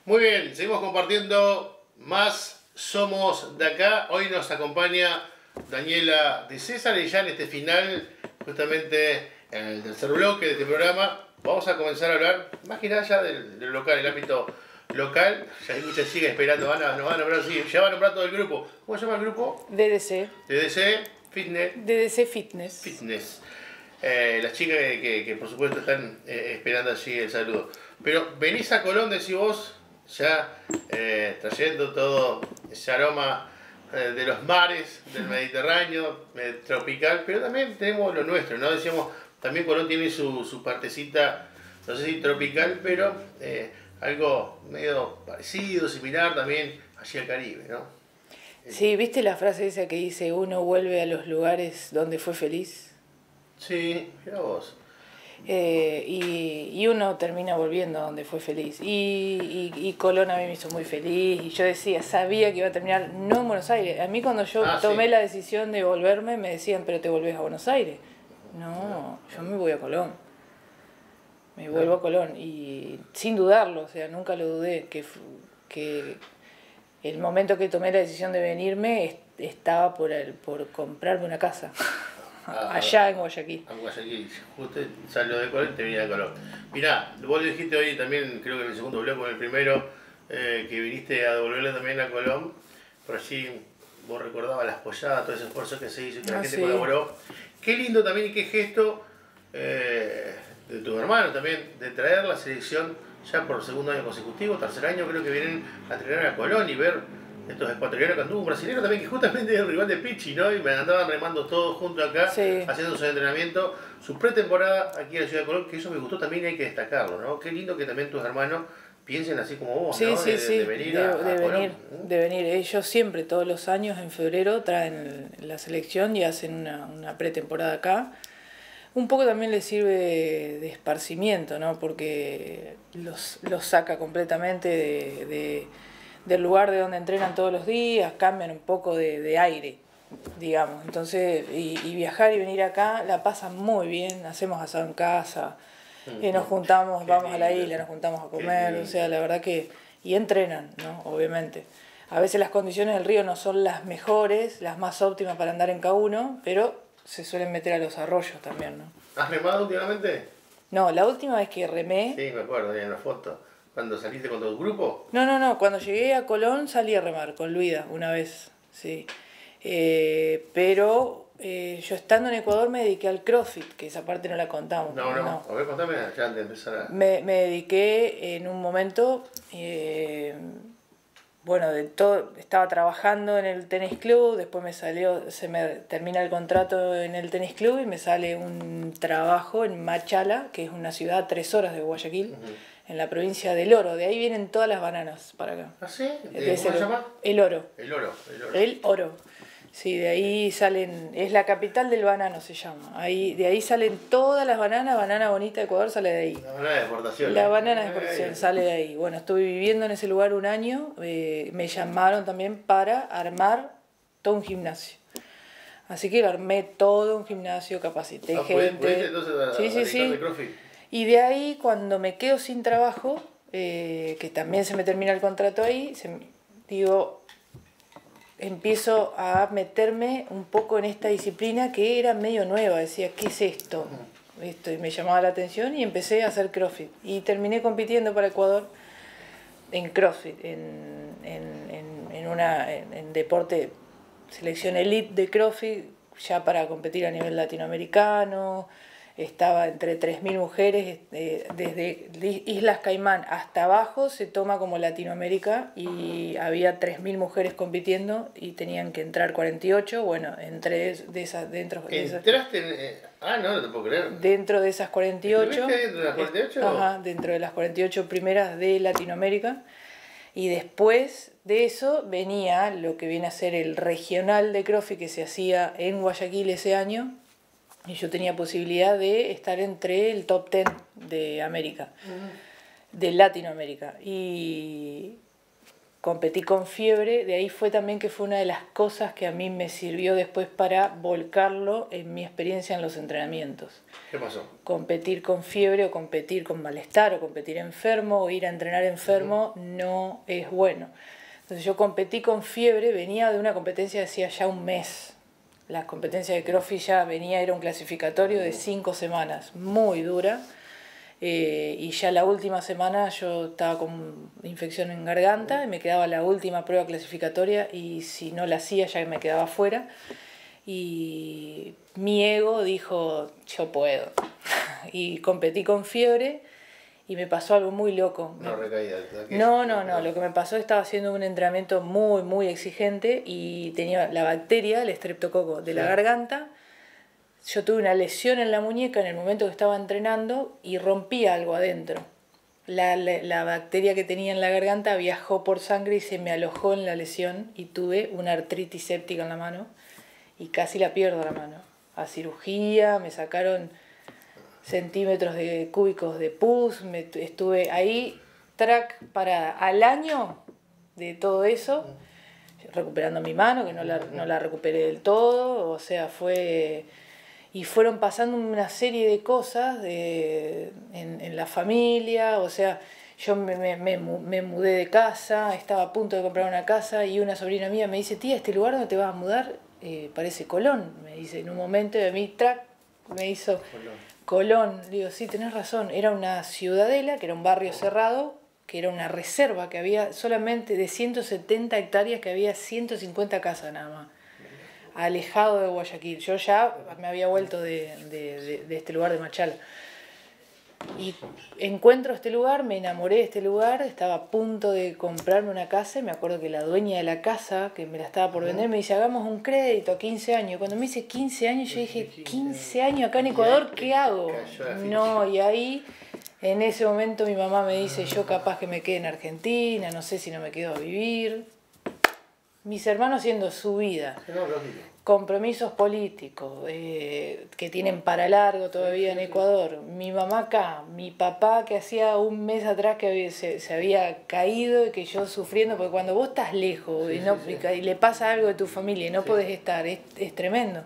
Muy bien, seguimos compartiendo más Somos de Acá. Hoy nos acompaña Daniela de César y ya en este final, justamente en el tercer bloque de este programa, vamos a comenzar a hablar más que nada ya del, del local, el ámbito local. Ya hay muchas chicas esperando, van a, nos van a nombrar así, ya van a nombrar todo el grupo. ¿Cómo se llama el grupo? DDC, DDC Fitness. DDC Fitness. Fitness. Eh, las chicas que, que- que, por supuesto están eh, esperando allí el saludo. Pero venís a Colón, decís vos, ya eh, trayendo todo ese aroma eh, de los mares, del Mediterráneo, eh, tropical, pero también tenemos lo nuestro, ¿no? Decíamos, también Colón tiene su, su partecita, no sé si tropical, pero eh, algo medio parecido, similar también allí al Caribe, ¿no? Sí, ¿viste la frase esa que dice uno vuelve a los lugares donde fue feliz? Sí, mira vos. Eh, y, y uno termina volviendo a donde fue feliz. Y, y, y Colón a mí me hizo muy feliz. Y yo decía, sabía que iba a terminar no en Buenos Aires. A mí cuando yo Ah, tomé sí. la decisión de volverme, me decían, pero te volvés a Buenos Aires. No, yo me voy a Colón. Me vuelvo a Colón. Y sin dudarlo, o sea, nunca lo dudé, que, que el momento que tomé la decisión de venirme es- estaba por, el, por comprarme una casa. Allá en Guayaquil. a Guayaquil, justo salió de Colón y te venía de Colón. Mirá, vos dijiste hoy también, creo que en el segundo bloque, en el primero, eh, que viniste a devolverle también a Colón, por allí vos recordabas las polladas, todo ese esfuerzo que se hizo y que la Ah, gente sí. colaboró. Qué lindo también y qué gesto eh, de tu hermano también, de traer la selección ya por segundo año consecutivo, tercer año creo que vienen a entrenar a Colón y ver estos ecuatorianos que anduvo, un brasileño también que justamente es el rival de Pichi, ¿no? Y me andaban remando todos juntos acá, Sí. haciendo su entrenamiento, su pretemporada aquí en la ciudad de Colón, que eso me gustó también y hay que destacarlo, ¿no? Qué lindo que también tus hermanos piensen así como vos, Sí, ¿no? sí, de, sí, de venir de, a, de venir, de venir. Ellos siempre, todos los años, en febrero, traen la selección y hacen una, una pretemporada acá. Un poco también les sirve de, esparcimiento, ¿no? Porque los, los saca completamente de- del lugar de donde entrenan todos los días, cambian un poco de, de aire, digamos. Entonces, y, y viajar y venir acá la pasan muy bien, hacemos asado en casa, y nos juntamos, Qué vamos a la isla, nos juntamos a comer, o sea, la verdad que... Y entrenan, ¿no? Obviamente. A veces las condiciones del río no son las mejores, las más óptimas para andar en K1, pero se suelen meter a los arroyos también, ¿no? ¿Has remado últimamente? No, la última vez que remé... Sí, me acuerdo, en la foto. Cuando saliste con tu grupo. No, no, no, cuando llegué a Colón salí a remar con Luida una vez, sí. Eh, pero eh, yo estando en Ecuador me dediqué al CrossFit, que esa parte no la contamos. No, no, a ver, contame ya antes de empezar a... Me, me dediqué en un momento, eh, bueno, de todo, estaba trabajando en el tenis club, después me salió, se me termina el contrato en el tenis club y me sale un trabajo en Machala, que es una ciudad a tres horas de Guayaquil, en la provincia del Oro. De ahí vienen todas las bananas para acá. ¿Ah, sí? De ¿Cómo se llama? El Oro. El oro, el oro. El Oro. Sí, de ahí salen, es la capital del banano se llama. Ahí, de ahí salen todas las bananas, banana bonita de Ecuador sale de ahí. La banana de exportación. La ¿eh? banana de Ay, exportación sale de ahí. Bueno, estuve viviendo en ese lugar un año, eh, me llamaron también para armar todo un gimnasio. Así que armé todo un gimnasio, capacité Ah, ¿pudiste- gente. entonces a- sí, sí, sí. Y de ahí, cuando me quedo sin trabajo, eh, que también se me termina el contrato ahí, se digo, empiezo a meterme un poco en esta disciplina que era medio nueva. Decía, ¿qué es esto? esto y me llamaba la atención y empecé a hacer CrossFit. Y terminé compitiendo para Ecuador en CrossFit, en, en, en, en una, en deporte, selección elite de CrossFit, ya para competir a nivel latinoamericano. Estaba entre 3.000 mujeres, eh, desde Islas Caimán hasta abajo se toma como Latinoamérica y había 3.000 mujeres compitiendo y tenían que entrar 48. Bueno, entre de esas, dentro, de esas, ¿Entraste en...? eh, ah, no, no te puedo creer. dentro de esas 48. ¿Estuviste dentro de las 48? Ajá, dentro de las 48 primeras de Latinoamérica. Y después de eso venía lo que viene a ser el regional de CrossFit que se hacía en Guayaquil ese año. Y yo tenía posibilidad de estar entre el top 10 de América, de Latinoamérica. Y competí con fiebre, de ahí fue también que fue una de las cosas que a mí me sirvió después para volcarlo en mi experiencia en los entrenamientos. ¿Qué pasó? Competir con fiebre o competir con malestar o competir enfermo o ir a entrenar enfermo no es bueno. Entonces yo competí con fiebre, venía de una competencia de hacía ya un mes. La competencia de CrossFit ya venía, era un clasificatorio de cinco semanas, muy dura. Eh, y ya la última semana yo estaba con infección en garganta y me quedaba la última prueba clasificatoria y si no la hacía ya me quedaba fuera. Y mi ego dijo, yo puedo. y competí con fiebre y me pasó algo muy loco. No recaída. ¿qué? No, no, no. Lo que me pasó estaba haciendo un entrenamiento muy, muy exigente y tenía la bacteria, el estreptococo de la garganta. Yo tuve una lesión en la muñeca en el momento que estaba entrenando y rompí algo adentro. La, la- la bacteria que tenía en la garganta viajó por sangre y se me alojó en la lesión y tuve una artritis séptica en la mano y casi la pierdo la mano. A cirugía, me sacaron centímetros de cúbicos de pus, me tu- estuve ahí, track parada, al año de todo eso, recuperando mi mano, que no la, no la recuperé del todo, o sea, fue... Y fueron pasando una serie de cosas de, en, en la familia, o sea, yo me, me, me me mudé de casa, estaba a punto de comprar una casa y una sobrina mía me dice, tía, este lugar donde te vas a mudar eh, parece Colón, me dice, en un momento de mi track me hizo Colón, digo, sí, tenés razón, era una ciudadela, que era un barrio cerrado, que era una reserva, que había solamente de 170 hectáreas, que había 150 casas nada más, alejado de Guayaquil. Yo ya me había vuelto de, de- de- de este lugar de Machala. Y encuentro este lugar, me enamoré de este lugar, estaba a punto de comprarme una casa y me acuerdo que la dueña de la casa, que me la estaba por vender, me dice, hagamos un crédito a 15 años. Cuando me dice 15 años, yo dije, 15 años acá en Ecuador, ¿qué hago? No, y ahí, en ese momento mi mamá me dice, yo capaz que me quede en Argentina, no sé si no me quedo a vivir. Mis hermanos haciendo su vida. Compromisos políticos eh, que tienen para largo todavía en Ecuador. Mi mamá acá, mi papá que hacía un mes atrás que había- se, se había caído y que yo sufriendo, porque cuando vos estás lejos y, no, y le pasa algo de tu familia y no podés estar, es, es tremendo.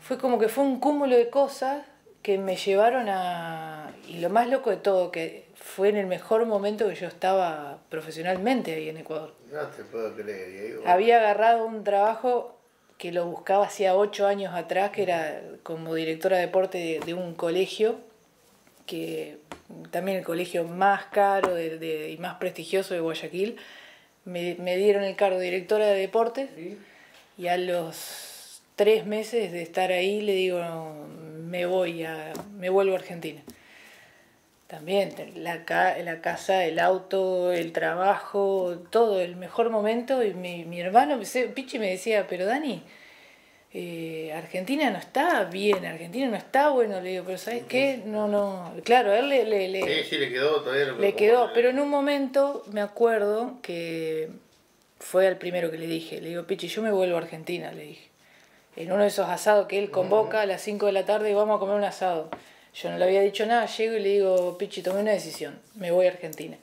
Fue como que fue un cúmulo de cosas que me llevaron a... Y lo más loco de todo, que fue en el mejor momento que yo estaba profesionalmente ahí en Ecuador. No te puedo creer. Diego. Había agarrado un trabajo que lo buscaba hacía ocho años atrás, que era como directora de deporte de, de un colegio, que también el colegio más caro de- de- y más prestigioso de Guayaquil. Me, me dieron el cargo de directora de deportes y a los tres meses de estar ahí le digo, me voy a, me vuelvo a Argentina. También la, ca- la casa, el auto, el trabajo, todo, el mejor momento. Y mi, mi hermano, Pichi, me decía, pero Dani, eh, Argentina no está bien, Argentina no está bueno. Le digo, pero ¿sabes qué? No, no. Claro, a él le, le- le- Sí, sí, le quedó todavía. lo- le quedó, pero en un momento me acuerdo que fue al primero que le dije, le digo, Pichi, yo me vuelvo a Argentina, le dije. En uno de esos asados que él convoca a las 5 de la tarde y vamos a comer un asado. Yo no le había dicho nada, llego y le digo, Pichi, tomé una decisión, me voy a Argentina.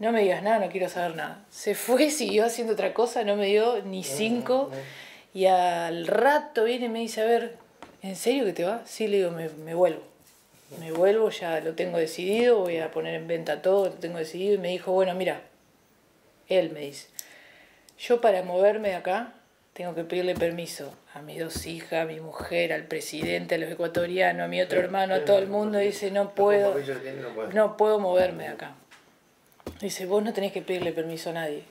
No me digas nada, no quiero saber nada. Se fue, siguió haciendo otra cosa, no me dio ni cinco. Y al rato viene y me dice, a ver, ¿en serio que te vas? Sí, le digo, me, me vuelvo. Me vuelvo, ya lo tengo decidido, voy a poner en venta todo, lo tengo decidido. Y me dijo, bueno, mira, él me dice, yo para moverme de acá tengo que pedirle permiso a mis dos hijas, a mi mujer, al presidente, a los ecuatorianos, a mi otro hermano, a todo el mundo. Dice, no puedo, no puedo moverme de acá. Dice, vos no tenés que pedirle permiso a nadie.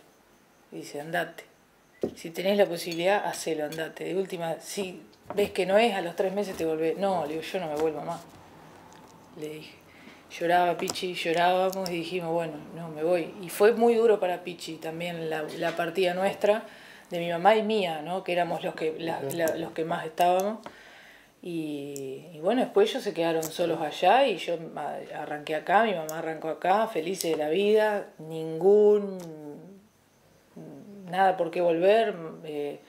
Dice, andate. Si tenés la posibilidad, hacelo, andate. De última, si ves que no es, a los tres meses te volvés. No, le digo, yo no me vuelvo más. Le dije. Lloraba Pichi, llorábamos y dijimos, bueno, no, me voy. Y fue muy duro para Pichi también la, la partida nuestra, de mi mamá y mía, ¿no? que éramos los que, la- la- los que más estábamos. Y, y bueno, después ellos se quedaron solos allá y yo arranqué acá, mi mamá arrancó acá, felices de la vida, ningún nada por qué volver, eh,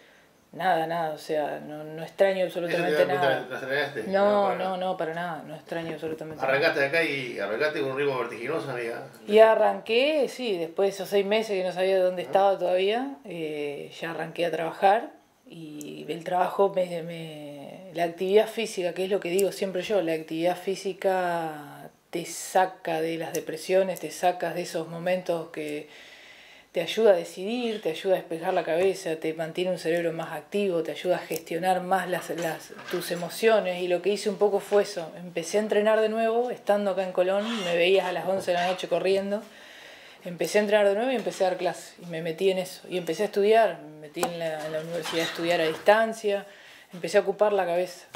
nada, nada, o sea, no, no extraño ¿Eso te absolutamente nada. te extrañaste? No, no, nada. no, para nada, no extraño absolutamente nada. Arrancaste de acá y arrancaste con un ritmo vertiginoso, amiga. Y arranqué, sí, después de esos seis meses que no sabía dónde estaba todavía, eh, ya arranqué a trabajar y el trabajo, me, me- la actividad física, que es lo que digo siempre yo, la actividad física te saca de las depresiones, te sacas de esos momentos que te ayuda a decidir, te ayuda a despejar la cabeza, te mantiene un cerebro más activo, te ayuda a gestionar más las, tus emociones y lo que hice un poco fue eso. Empecé a entrenar de nuevo, estando acá en Colón, me veías a las 11 de la noche corriendo, empecé a entrenar de nuevo y empecé a dar clases y me metí en eso. Y empecé a estudiar, me metí en la, universidad a estudiar a distancia, empecé a ocupar la cabeza.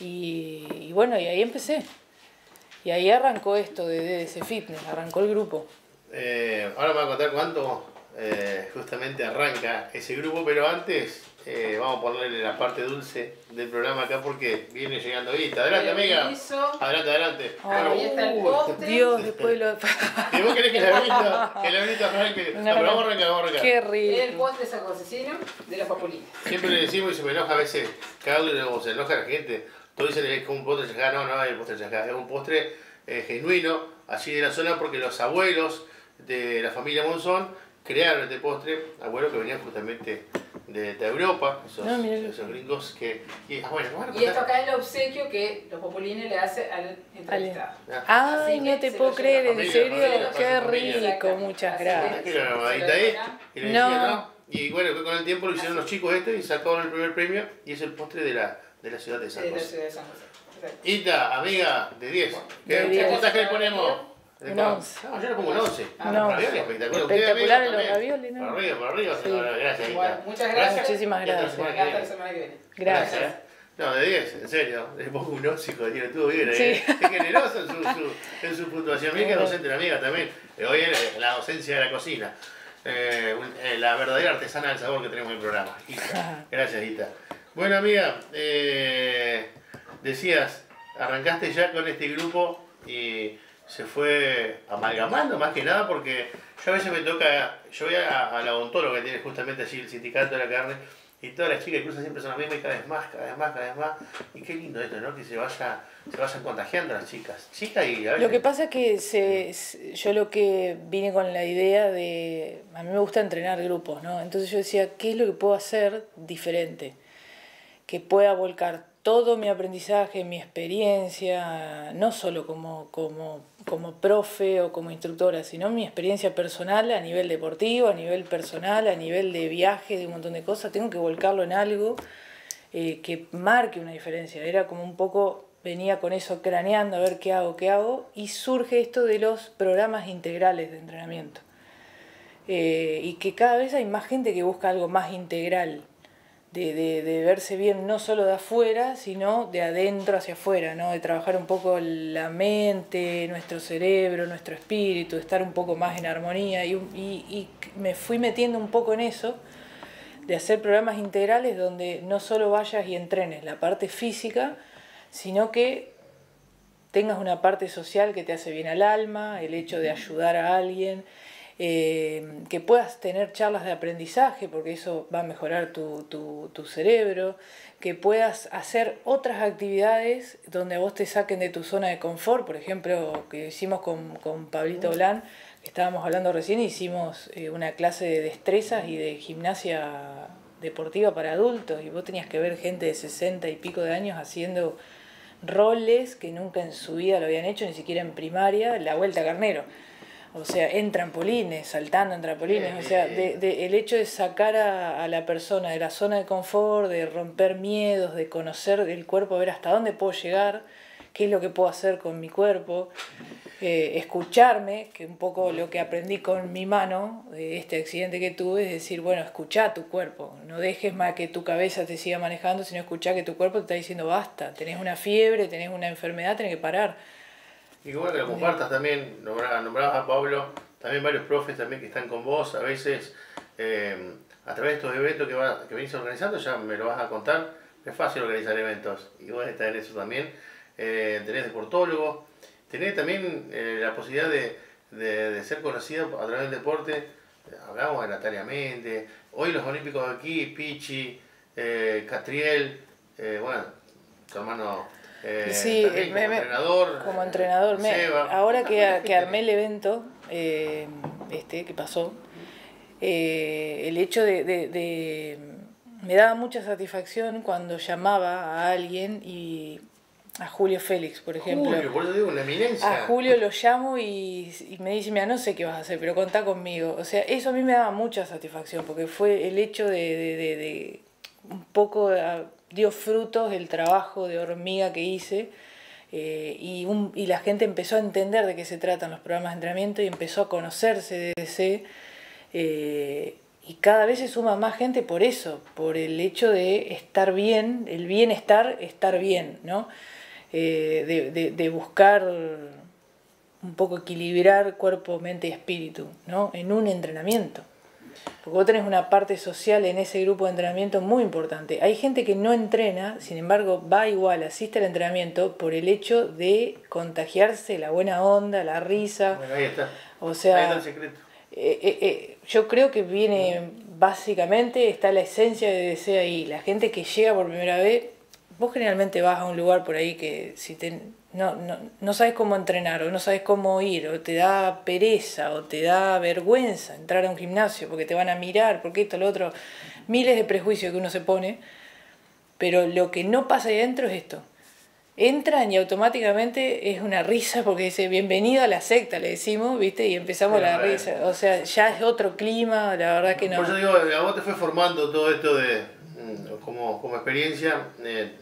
Y, bueno, y ahí empecé. Y ahí arrancó esto de DDC Fitness, arrancó el grupo. Eh, ahora me voy a contar cuánto eh, justamente arranca ese grupo, pero antes eh, vamos a ponerle la parte dulce del programa acá porque viene llegando Guita. Adelante, amiga. Adelante, adelante. Ah, Ahí está el uh, postre. Dios, después lo... ¿Y vos querés que la bonita, que la bonita arranque? No, No, pero no. vamos a arrancar, vamos a arrancar. Qué El rico. postre sacosecino de los papulitos. Siempre le decimos y se me enoja a veces, Carlos, o se enoja la gente. Todos dicen que es como un postre chajá. No, no es el postre chajá. Es un postre eh, genuino, así de la zona, porque los abuelos de la familia Monzón crearon este postre. Abuelos que venían justamente de, de Europa, esos, No, que- esos gringos que. Y, ah, bueno, Y esto acá es el obsequio que los populines le hace al entrevistado. Ay, Así no te puedo creer, en familia, serio, familia, qué rico, muchas Así gracias. No. Y bueno, con el tiempo lo hicieron los chicos este y sacaron el primer premio y es el postre de la, de la ciudad de San De la José. ciudad de San José. Exacto. Ita, amiga, de 10. ¿Qué, De ¿Qué 10. puntaje le ponemos? Un ¿De cuánto? 11. No, yo le pongo un 11. Ah, No. Ravioli, espectacular. Usted, Espectaculares amigo, los ravioles, ¿no? Para arriba, para arriba. Sí. señora, Gracias, Bueno, Ita. muchas gracias. Muchísimas gracias. Hasta la semana que viene. Gracias. Gracias. No, de 10, en serio. Le pongo un 11, hijo de Dios, estuvo bien. Sí. ¿eh? Es generoso en su, su, en su puntuación. Mira que es docente la amiga también. Eh, Hoy es la docencia de la cocina. Eh, un- eh, la verdadera artesana del sabor que tenemos en el programa. Ita. Gracias, Ita. Bueno, amiga, eh, decías, arrancaste ya con este grupo y se fue amalgamando más que nada porque yo a veces me toca, yo voy a, a la odontóloga que tiene justamente allí el sindicato de la carne y todas las chicas que cruzan siempre son las mismas y cada vez más, cada vez más, cada vez más. Y qué lindo esto, ¿no? Que se vaya, se vayan contagiando las chicas. Chicas y a veces... Lo que pasa es que se, se- yo lo que vine con la idea de, a mí me gusta entrenar grupos, ¿no? Entonces yo decía, ¿qué es lo que puedo hacer diferente? Que pueda volcar todo mi aprendizaje, mi experiencia, no solo como, como, como profe o como instructora, sino mi experiencia personal a nivel deportivo, a nivel personal, a nivel de viaje, de un montón de cosas, tengo que volcarlo en algo eh, que marque una diferencia. Era como un poco, venía con eso craneando a ver qué hago, qué hago, y surge esto de los programas integrales de entrenamiento. Eh, y que cada vez hay más gente que busca algo más integral, de, de, de verse bien no solo de afuera, sino de adentro hacia afuera, ¿no? de trabajar un poco la mente, nuestro cerebro, nuestro espíritu, estar un poco más en armonía. Y, y, y me fui metiendo un poco en eso, de hacer programas integrales donde no solo vayas y entrenes la parte física, sino que tengas una parte social que te hace bien al alma, el hecho de ayudar a alguien, eh, que puedas tener charlas de aprendizaje, porque eso va a mejorar tu, tu, tu cerebro, que puedas hacer otras actividades donde a vos te saquen de tu zona de confort, por ejemplo, que hicimos con, con Pablito Blan, que estábamos hablando recién, hicimos eh, una clase de destrezas y de gimnasia deportiva para adultos, y vos tenías que ver gente de 60 y pico de años haciendo roles que nunca en su vida lo habían hecho, ni siquiera en primaria, la vuelta a carnero. O sea, en trampolines, saltando en trampolines. O sea, de, de- el hecho de sacar a, la persona de la zona de confort, de romper miedos, de conocer el cuerpo, ver hasta dónde puedo llegar, qué es lo que puedo hacer con mi cuerpo, eh, escucharme, que un poco lo que aprendí con mi mano de este accidente que tuve, es decir, bueno, escuchá tu cuerpo, no dejes más que tu cabeza te siga manejando, sino escuchá que tu cuerpo te está diciendo basta, tenés una fiebre, tenés una enfermedad, tenés que parar. Y que bueno que lo compartas también, nombrabas, a Pablo, también varios profes también que están con vos, a veces eh, a través de estos eventos que, va, que venís organizando, ya me lo vas a contar, es fácil organizar eventos, y vos estás en eso también, eh, tenés deportólogo, tenés también eh, la posibilidad de, de, de ser conocido a través del deporte hablamos de Natalia hoy los olímpicos aquí, Pichi, Catriel, bueno, tu hermano eh, Sí, también me- como me- entrenador. Como eh, entrenador, me- Seba. ahora que, que armé el evento, eh, este, que pasó, eh, el hecho de, de- de- Me daba mucha satisfacción cuando llamaba a alguien y a Julio Félix, por ejemplo. Julio, por eso digo, una eminencia. A Julio lo llamo y, y me dice, mira, no sé qué vas a hacer, pero contá conmigo. O sea, eso a mí me daba mucha satisfacción, porque fue el hecho de, de- de- de un poco, ah, dio frutos el trabajo de hormiga que hice. eh, y, la gente empezó a entender de qué se tratan los programas de entrenamiento y empezó a conocerse de ese. eh, y cada vez se suma más gente por eso, por el hecho de estar bien, el bienestar, estar bien, ¿no? Eh, de, de- de buscar un poco equilibrar cuerpo, mente y espíritu, ¿no? En un entrenamiento. Porque vos tenés una parte social en ese grupo de entrenamiento muy importante. Hay gente que no entrena, sin embargo, va igual, asiste al entrenamiento por el hecho de contagiarse la buena onda, la risa. Bueno, ahí está. O ahí sea, está el secreto. eh, eh, eh, yo creo que viene básicamente, está la esencia de DC ahí. La gente que llega por primera vez, vos generalmente vas a un lugar por ahí que si te, no, no, no sabes cómo entrenar o no sabes cómo ir o te da pereza o te da vergüenza entrar a un gimnasio porque te van a mirar, porque esto, lo otro, miles de prejuicios que uno se pone, pero lo que no pasa ahí adentro es esto. Entran y automáticamente es una risa porque dice bienvenido a la secta, le decimos, ¿viste? Y empezamos la bueno. risa. O sea, ya es otro clima, la verdad que no. Por eso digo, a vos te fue formando todo esto de mm, como, como experiencia, eh,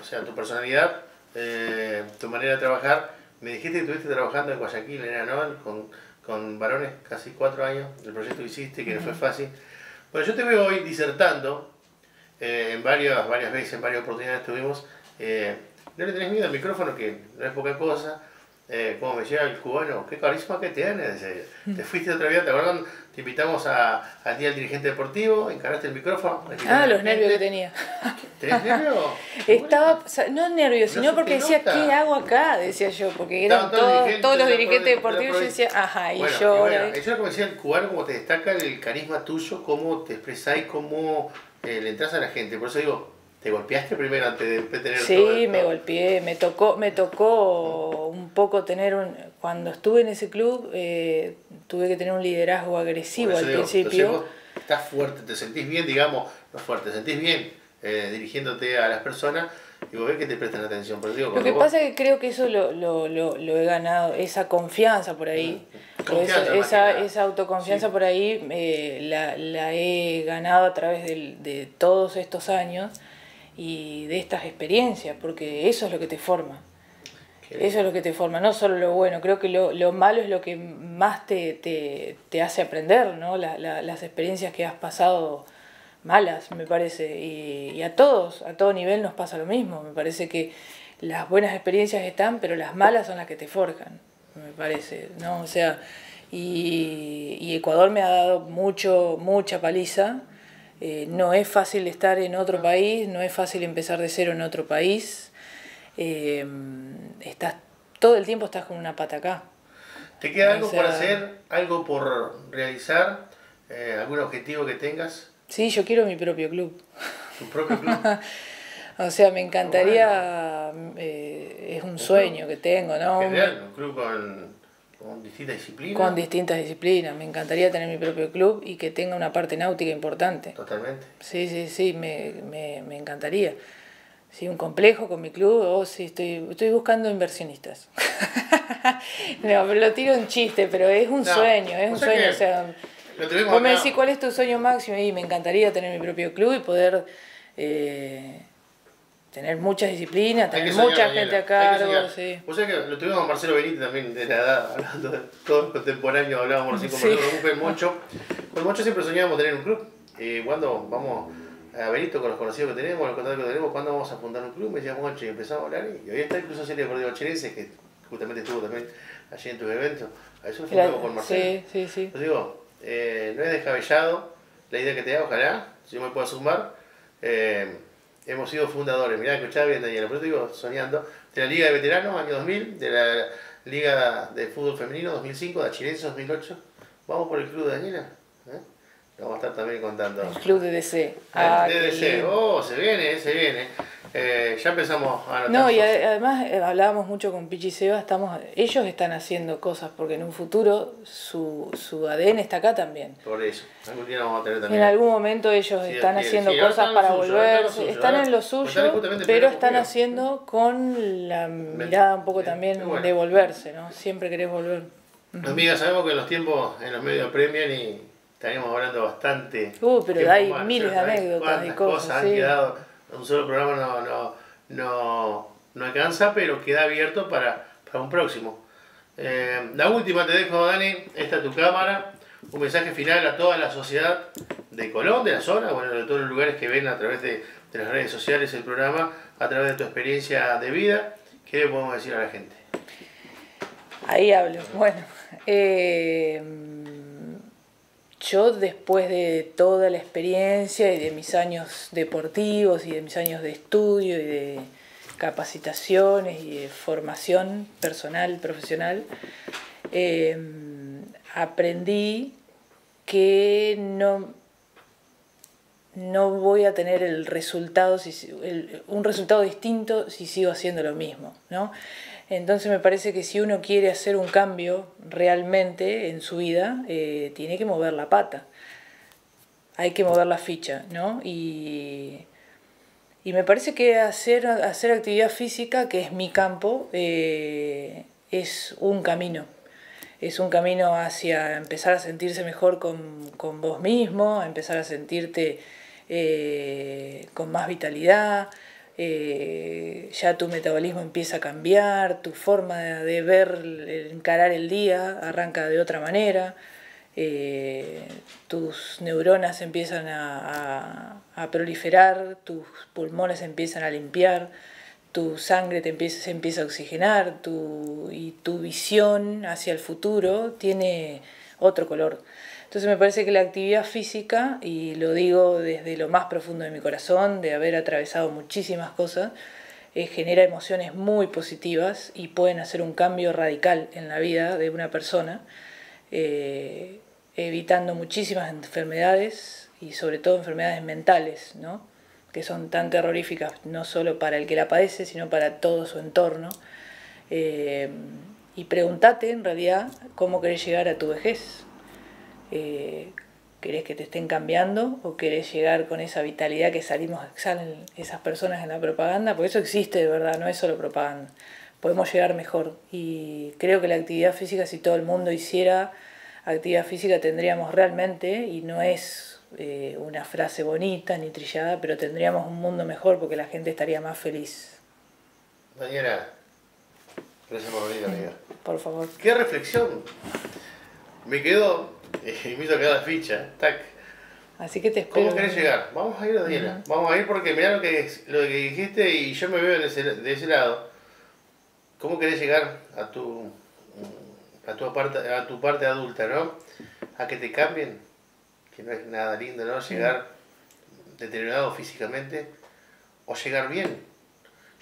o sea, tu personalidad, eh, tu manera de trabajar. Me dijiste que estuviste trabajando en Guayaquil, en Anual, con, con varones casi cuatro años, el proyecto que hiciste, que no fue fácil. Bueno, yo te veo hoy disertando, eh, en varias, varias veces, en varias oportunidades tuvimos. eh, no le tenés miedo al micrófono, que no es poca cosa. Eh, como me llega el cubano, qué carisma que tienes. eh, te fuiste otra vez, ¿te acuerdas? Te invitamos a, al día del dirigente deportivo, encaraste el micrófono. Ah, los nervios que tenía. ¿Tenés nervios? Estaba, no nervioso, No sino porque decía, nota. ¿qué hago acá? Decía yo, porque eran todos todos, dirigentes todos los de dirigentes de deportivos. Yo provincia. decía, ajá, y Bueno, yo y ahora. bueno, eso es como decía el cubano, como te destaca el carisma tuyo, cómo te expresáis, cómo eh, le entras a la gente. Por eso digo, ¿te golpeaste primero antes de de tener todo Sí, esto? me golpeé, me tocó, me tocó un poco tener un, cuando estuve en ese club, eh, tuve que tener un liderazgo agresivo al digo, principio. vos estás fuerte, te sentís bien, digamos, no fuerte, te sentís bien eh, dirigiéndote a las personas y vos ves que te prestan atención. Digo, Lo que vos- pasa es que creo que eso lo, lo, lo, lo he ganado, esa confianza por ahí, Mm. Confianza, esa, esa, esa autoconfianza Sí. por ahí eh, la, la he ganado a través del- de todos estos años y de estas experiencias, porque eso es lo que te forma. Eso es lo que te forma, no solo lo bueno, creo que lo, lo malo es lo que más te, te, te hace aprender, ¿no? La- la- las experiencias que has pasado malas, me parece, y, y a todos, a todo nivel nos pasa lo mismo, me parece que las buenas experiencias están, pero las malas son las que te forjan, me parece, ¿no? O sea, y, y Ecuador me ha dado mucho, mucha paliza, eh, no es fácil estar en otro país, no es fácil empezar de cero en otro país, eh, estás todo el tiempo estás con una pata acá. ¿Te queda o algo sea- por hacer, algo por realizar, eh, algún objetivo que tengas, Sí, yo quiero mi propio club. tu propio club? O sea, me encantaría, eh, es un sueño que tengo, ¿no? General, un club con, con distintas disciplinas. Con distintas disciplinas. Me encantaría tener mi propio club y que tenga una parte náutica importante. Totalmente. Sí, sí, sí, me, me, me encantaría. Sí, un complejo con mi club, o sí, estoy, estoy buscando inversionistas. no, pero lo tiro en chiste, pero es un No, sueño, es un sueño. O sea, vos me decís cuál es tu sueño máximo y me encantaría tener mi propio club y poder eh, tener muchas disciplinas, tener mucha gente a cargo. Sí. Vos sabés que lo tuvimos a Marcelo Benítez también de la edad, hablando de todos contemporáneos, hablábamos así como Sí. con Moncho. Con Moncho siempre soñábamos tener un club. Y cuando vamos a Benito con los conocidos que tenemos, los contactos que tenemos, ¿cuándo vamos a fundar un club? Me decía Moncho y empezamos a hablar. Y hoy está incluso Serie Deportivo Cherense, que justamente estuvo también allí en tus eventos. A eso lo fundamos con Marcelo. Sí, sí, sí. Os digo, eh, no es descabellado la idea que te da, ojalá, si yo me puedo sumar. Eh, hemos sido fundadores, mirá, escuchá bien Daniela, por eso digo, soñando, de la Liga de Veteranos, año 2000, de la Liga de Fútbol Femenino, 2005, de Achirense, 2008. Vamos por el club de Daniela. ¿eh? Lo vamos a estar también contando. El club de DC. El Ah, qué DDC. Oh, se viene, se viene. Eh, ya empezamos a No, y cosas. además eh, hablábamos mucho con Pichi y Seba, estamos, ellos están haciendo cosas, porque en un futuro su, su ADN está acá también. Por eso. Algún día vamos a tener también. En algún momento ellos Sí, están haciendo Sí, cosas están para suyo, volverse, están en lo suyo, pues pero están haciendo con la mirada un poco Bien, también bueno. de volverse, ¿no? Siempre querés volver. Amiga, sabemos que los tiempos en los medios premian y estaríamos hablando bastante. Uh, pero hay miles de ¿cierto? anécdotas y cuántas cosas, han sí. quedado. Un solo programa no, no, no, no alcanza, pero queda abierto para, para un próximo. Eh, la última te dejo, Dani. Esta es tu cámara. Un mensaje final a toda la sociedad de Colón, de la zona, bueno, de todos los lugares que ven a través de, de las redes sociales el programa, a través de tu experiencia de vida. ¿Qué le podemos decir a la gente? Ahí hablo. Bueno, eh, yo después de toda la experiencia y de mis años deportivos y de mis años de estudio y de capacitaciones y de formación personal, profesional, eh, aprendí que no, no voy a tener el resultado, un resultado distinto si sigo haciendo lo mismo, ¿no? Entonces me parece que si uno quiere hacer un cambio realmente en su vida, eh, tiene que mover la pata. Hay que mover la ficha, ¿no? Y, y me parece que hacer, hacer actividad física, que es mi campo, eh, es un camino. Es un camino hacia empezar a sentirse mejor con, con vos mismo, a empezar a sentirte eh, con más vitalidad, eh, ya tu metabolismo empieza a cambiar, tu forma de, ver, encarar el día arranca de otra manera, eh, tus neuronas empiezan a, a- a proliferar, tus pulmones empiezan a limpiar, tu sangre te empieza, se empieza a oxigenar tu, y tu visión hacia el futuro tiene otro color. Entonces me parece que la actividad física, y lo digo desde lo más profundo de mi corazón, de haber atravesado muchísimas cosas, eh, genera emociones muy positivas y pueden hacer un cambio radical en la vida de una persona, eh, evitando muchísimas enfermedades y sobre todo enfermedades mentales, ¿no? que son tan terroríficas no solo para el que la padece, sino para todo su entorno. Eh, y pregúntate en realidad cómo querés llegar a tu vejez. Eh, ¿Querés que te estén cambiando o querés llegar con esa vitalidad que salimos, salen esas personas en la propaganda? Porque eso existe de verdad, no es solo propaganda. Podemos llegar mejor. Y creo que la actividad física, si todo el mundo hiciera actividad física, tendríamos realmente, y no es eh, una frase bonita ni trillada, pero tendríamos un mundo mejor porque la gente estaría más feliz. Daniela, gracias por venir, amiga. Por favor. Qué reflexión. Me quedó y me hizo quedar la ficha. Tac. Así que te espero. ¿Cómo querés llegar? Vamos a ir, Daniela. Vamos a ir porque mirá lo que, lo que dijiste y yo me veo en ese- de ese lado. ¿Cómo querés llegar a tu, a tu, parte, a tu parte adulta, no? A que te cambien, que no es nada lindo, ¿no? Llegar deteriorado físicamente o llegar bien.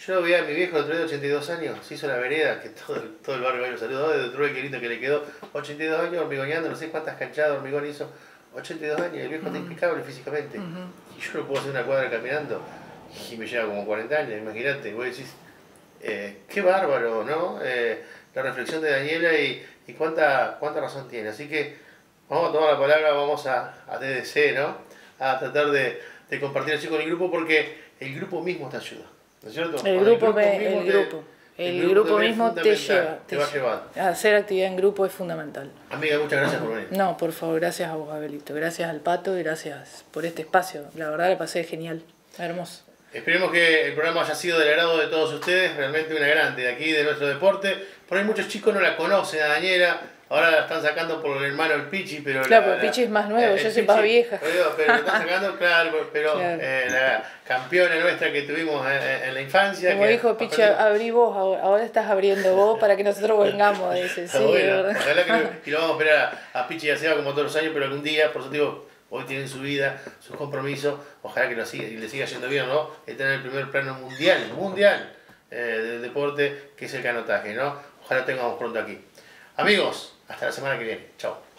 Yo lo veía a mi viejo el otro día de 82 años, se hizo la vereda, que todo, el- todo el barrio lo saludó, de Detroit, qué lindo que le quedó. 82 años hormigoneando, no sé cuántas canchadas de hormigón hizo. 82 años, el viejo está impecable físicamente. Y yo no puedo hacer una cuadra caminando y me lleva como 40 años, imagínate. Vos decís, eh, qué bárbaro, ¿no? Eh, la reflexión de Daniela y, y cuánta, cuánta razón tiene. Así que vamos a tomar la palabra, vamos a, a DDC, ¿no? A tratar de, de compartir así con el grupo porque el grupo mismo te ayuda. ¿No es cierto? El grupo, me- el te- grupo. El, grupo, mismo te lleva. Te va lleva. llevando. Hacer actividad en grupo es fundamental. Amiga, muchas gracias por venir. No, por favor, gracias a vos, Abelito. Gracias al Pato y gracias por este espacio. La verdad la pasé genial. Hermoso. Esperemos que el programa haya sido del agrado de todos ustedes, realmente una grande de aquí, de nuestro deporte. Por ahí muchos chicos no la conocen a Daniela, ahora la están sacando por el hermano el Pichi, pero... Claro, la- pero la- Pichi es más nuevo, el yo soy más vieja. Pero, pero la están sacando, claro, pero Claro. eh, la campeona nuestra que tuvimos en, en la infancia... Como que dijo Pichi, abrí vos, ahora, ahora estás abriendo vos para que nosotros vengamos. Dice, sí, bueno. Ojalá que lo, y lo vamos a esperar a, a Pichi y a Seba como todos los años, pero algún día, por eso digo, hoy tienen su vida, sus compromisos, ojalá que lo siga, y le siga yendo bien, ¿no? Está en el primer plano mundial, mundial eh, del deporte, que es el canotaje, ¿no? Ojalá tengamos pronto aquí. Amigos, hasta la semana que viene. Chao.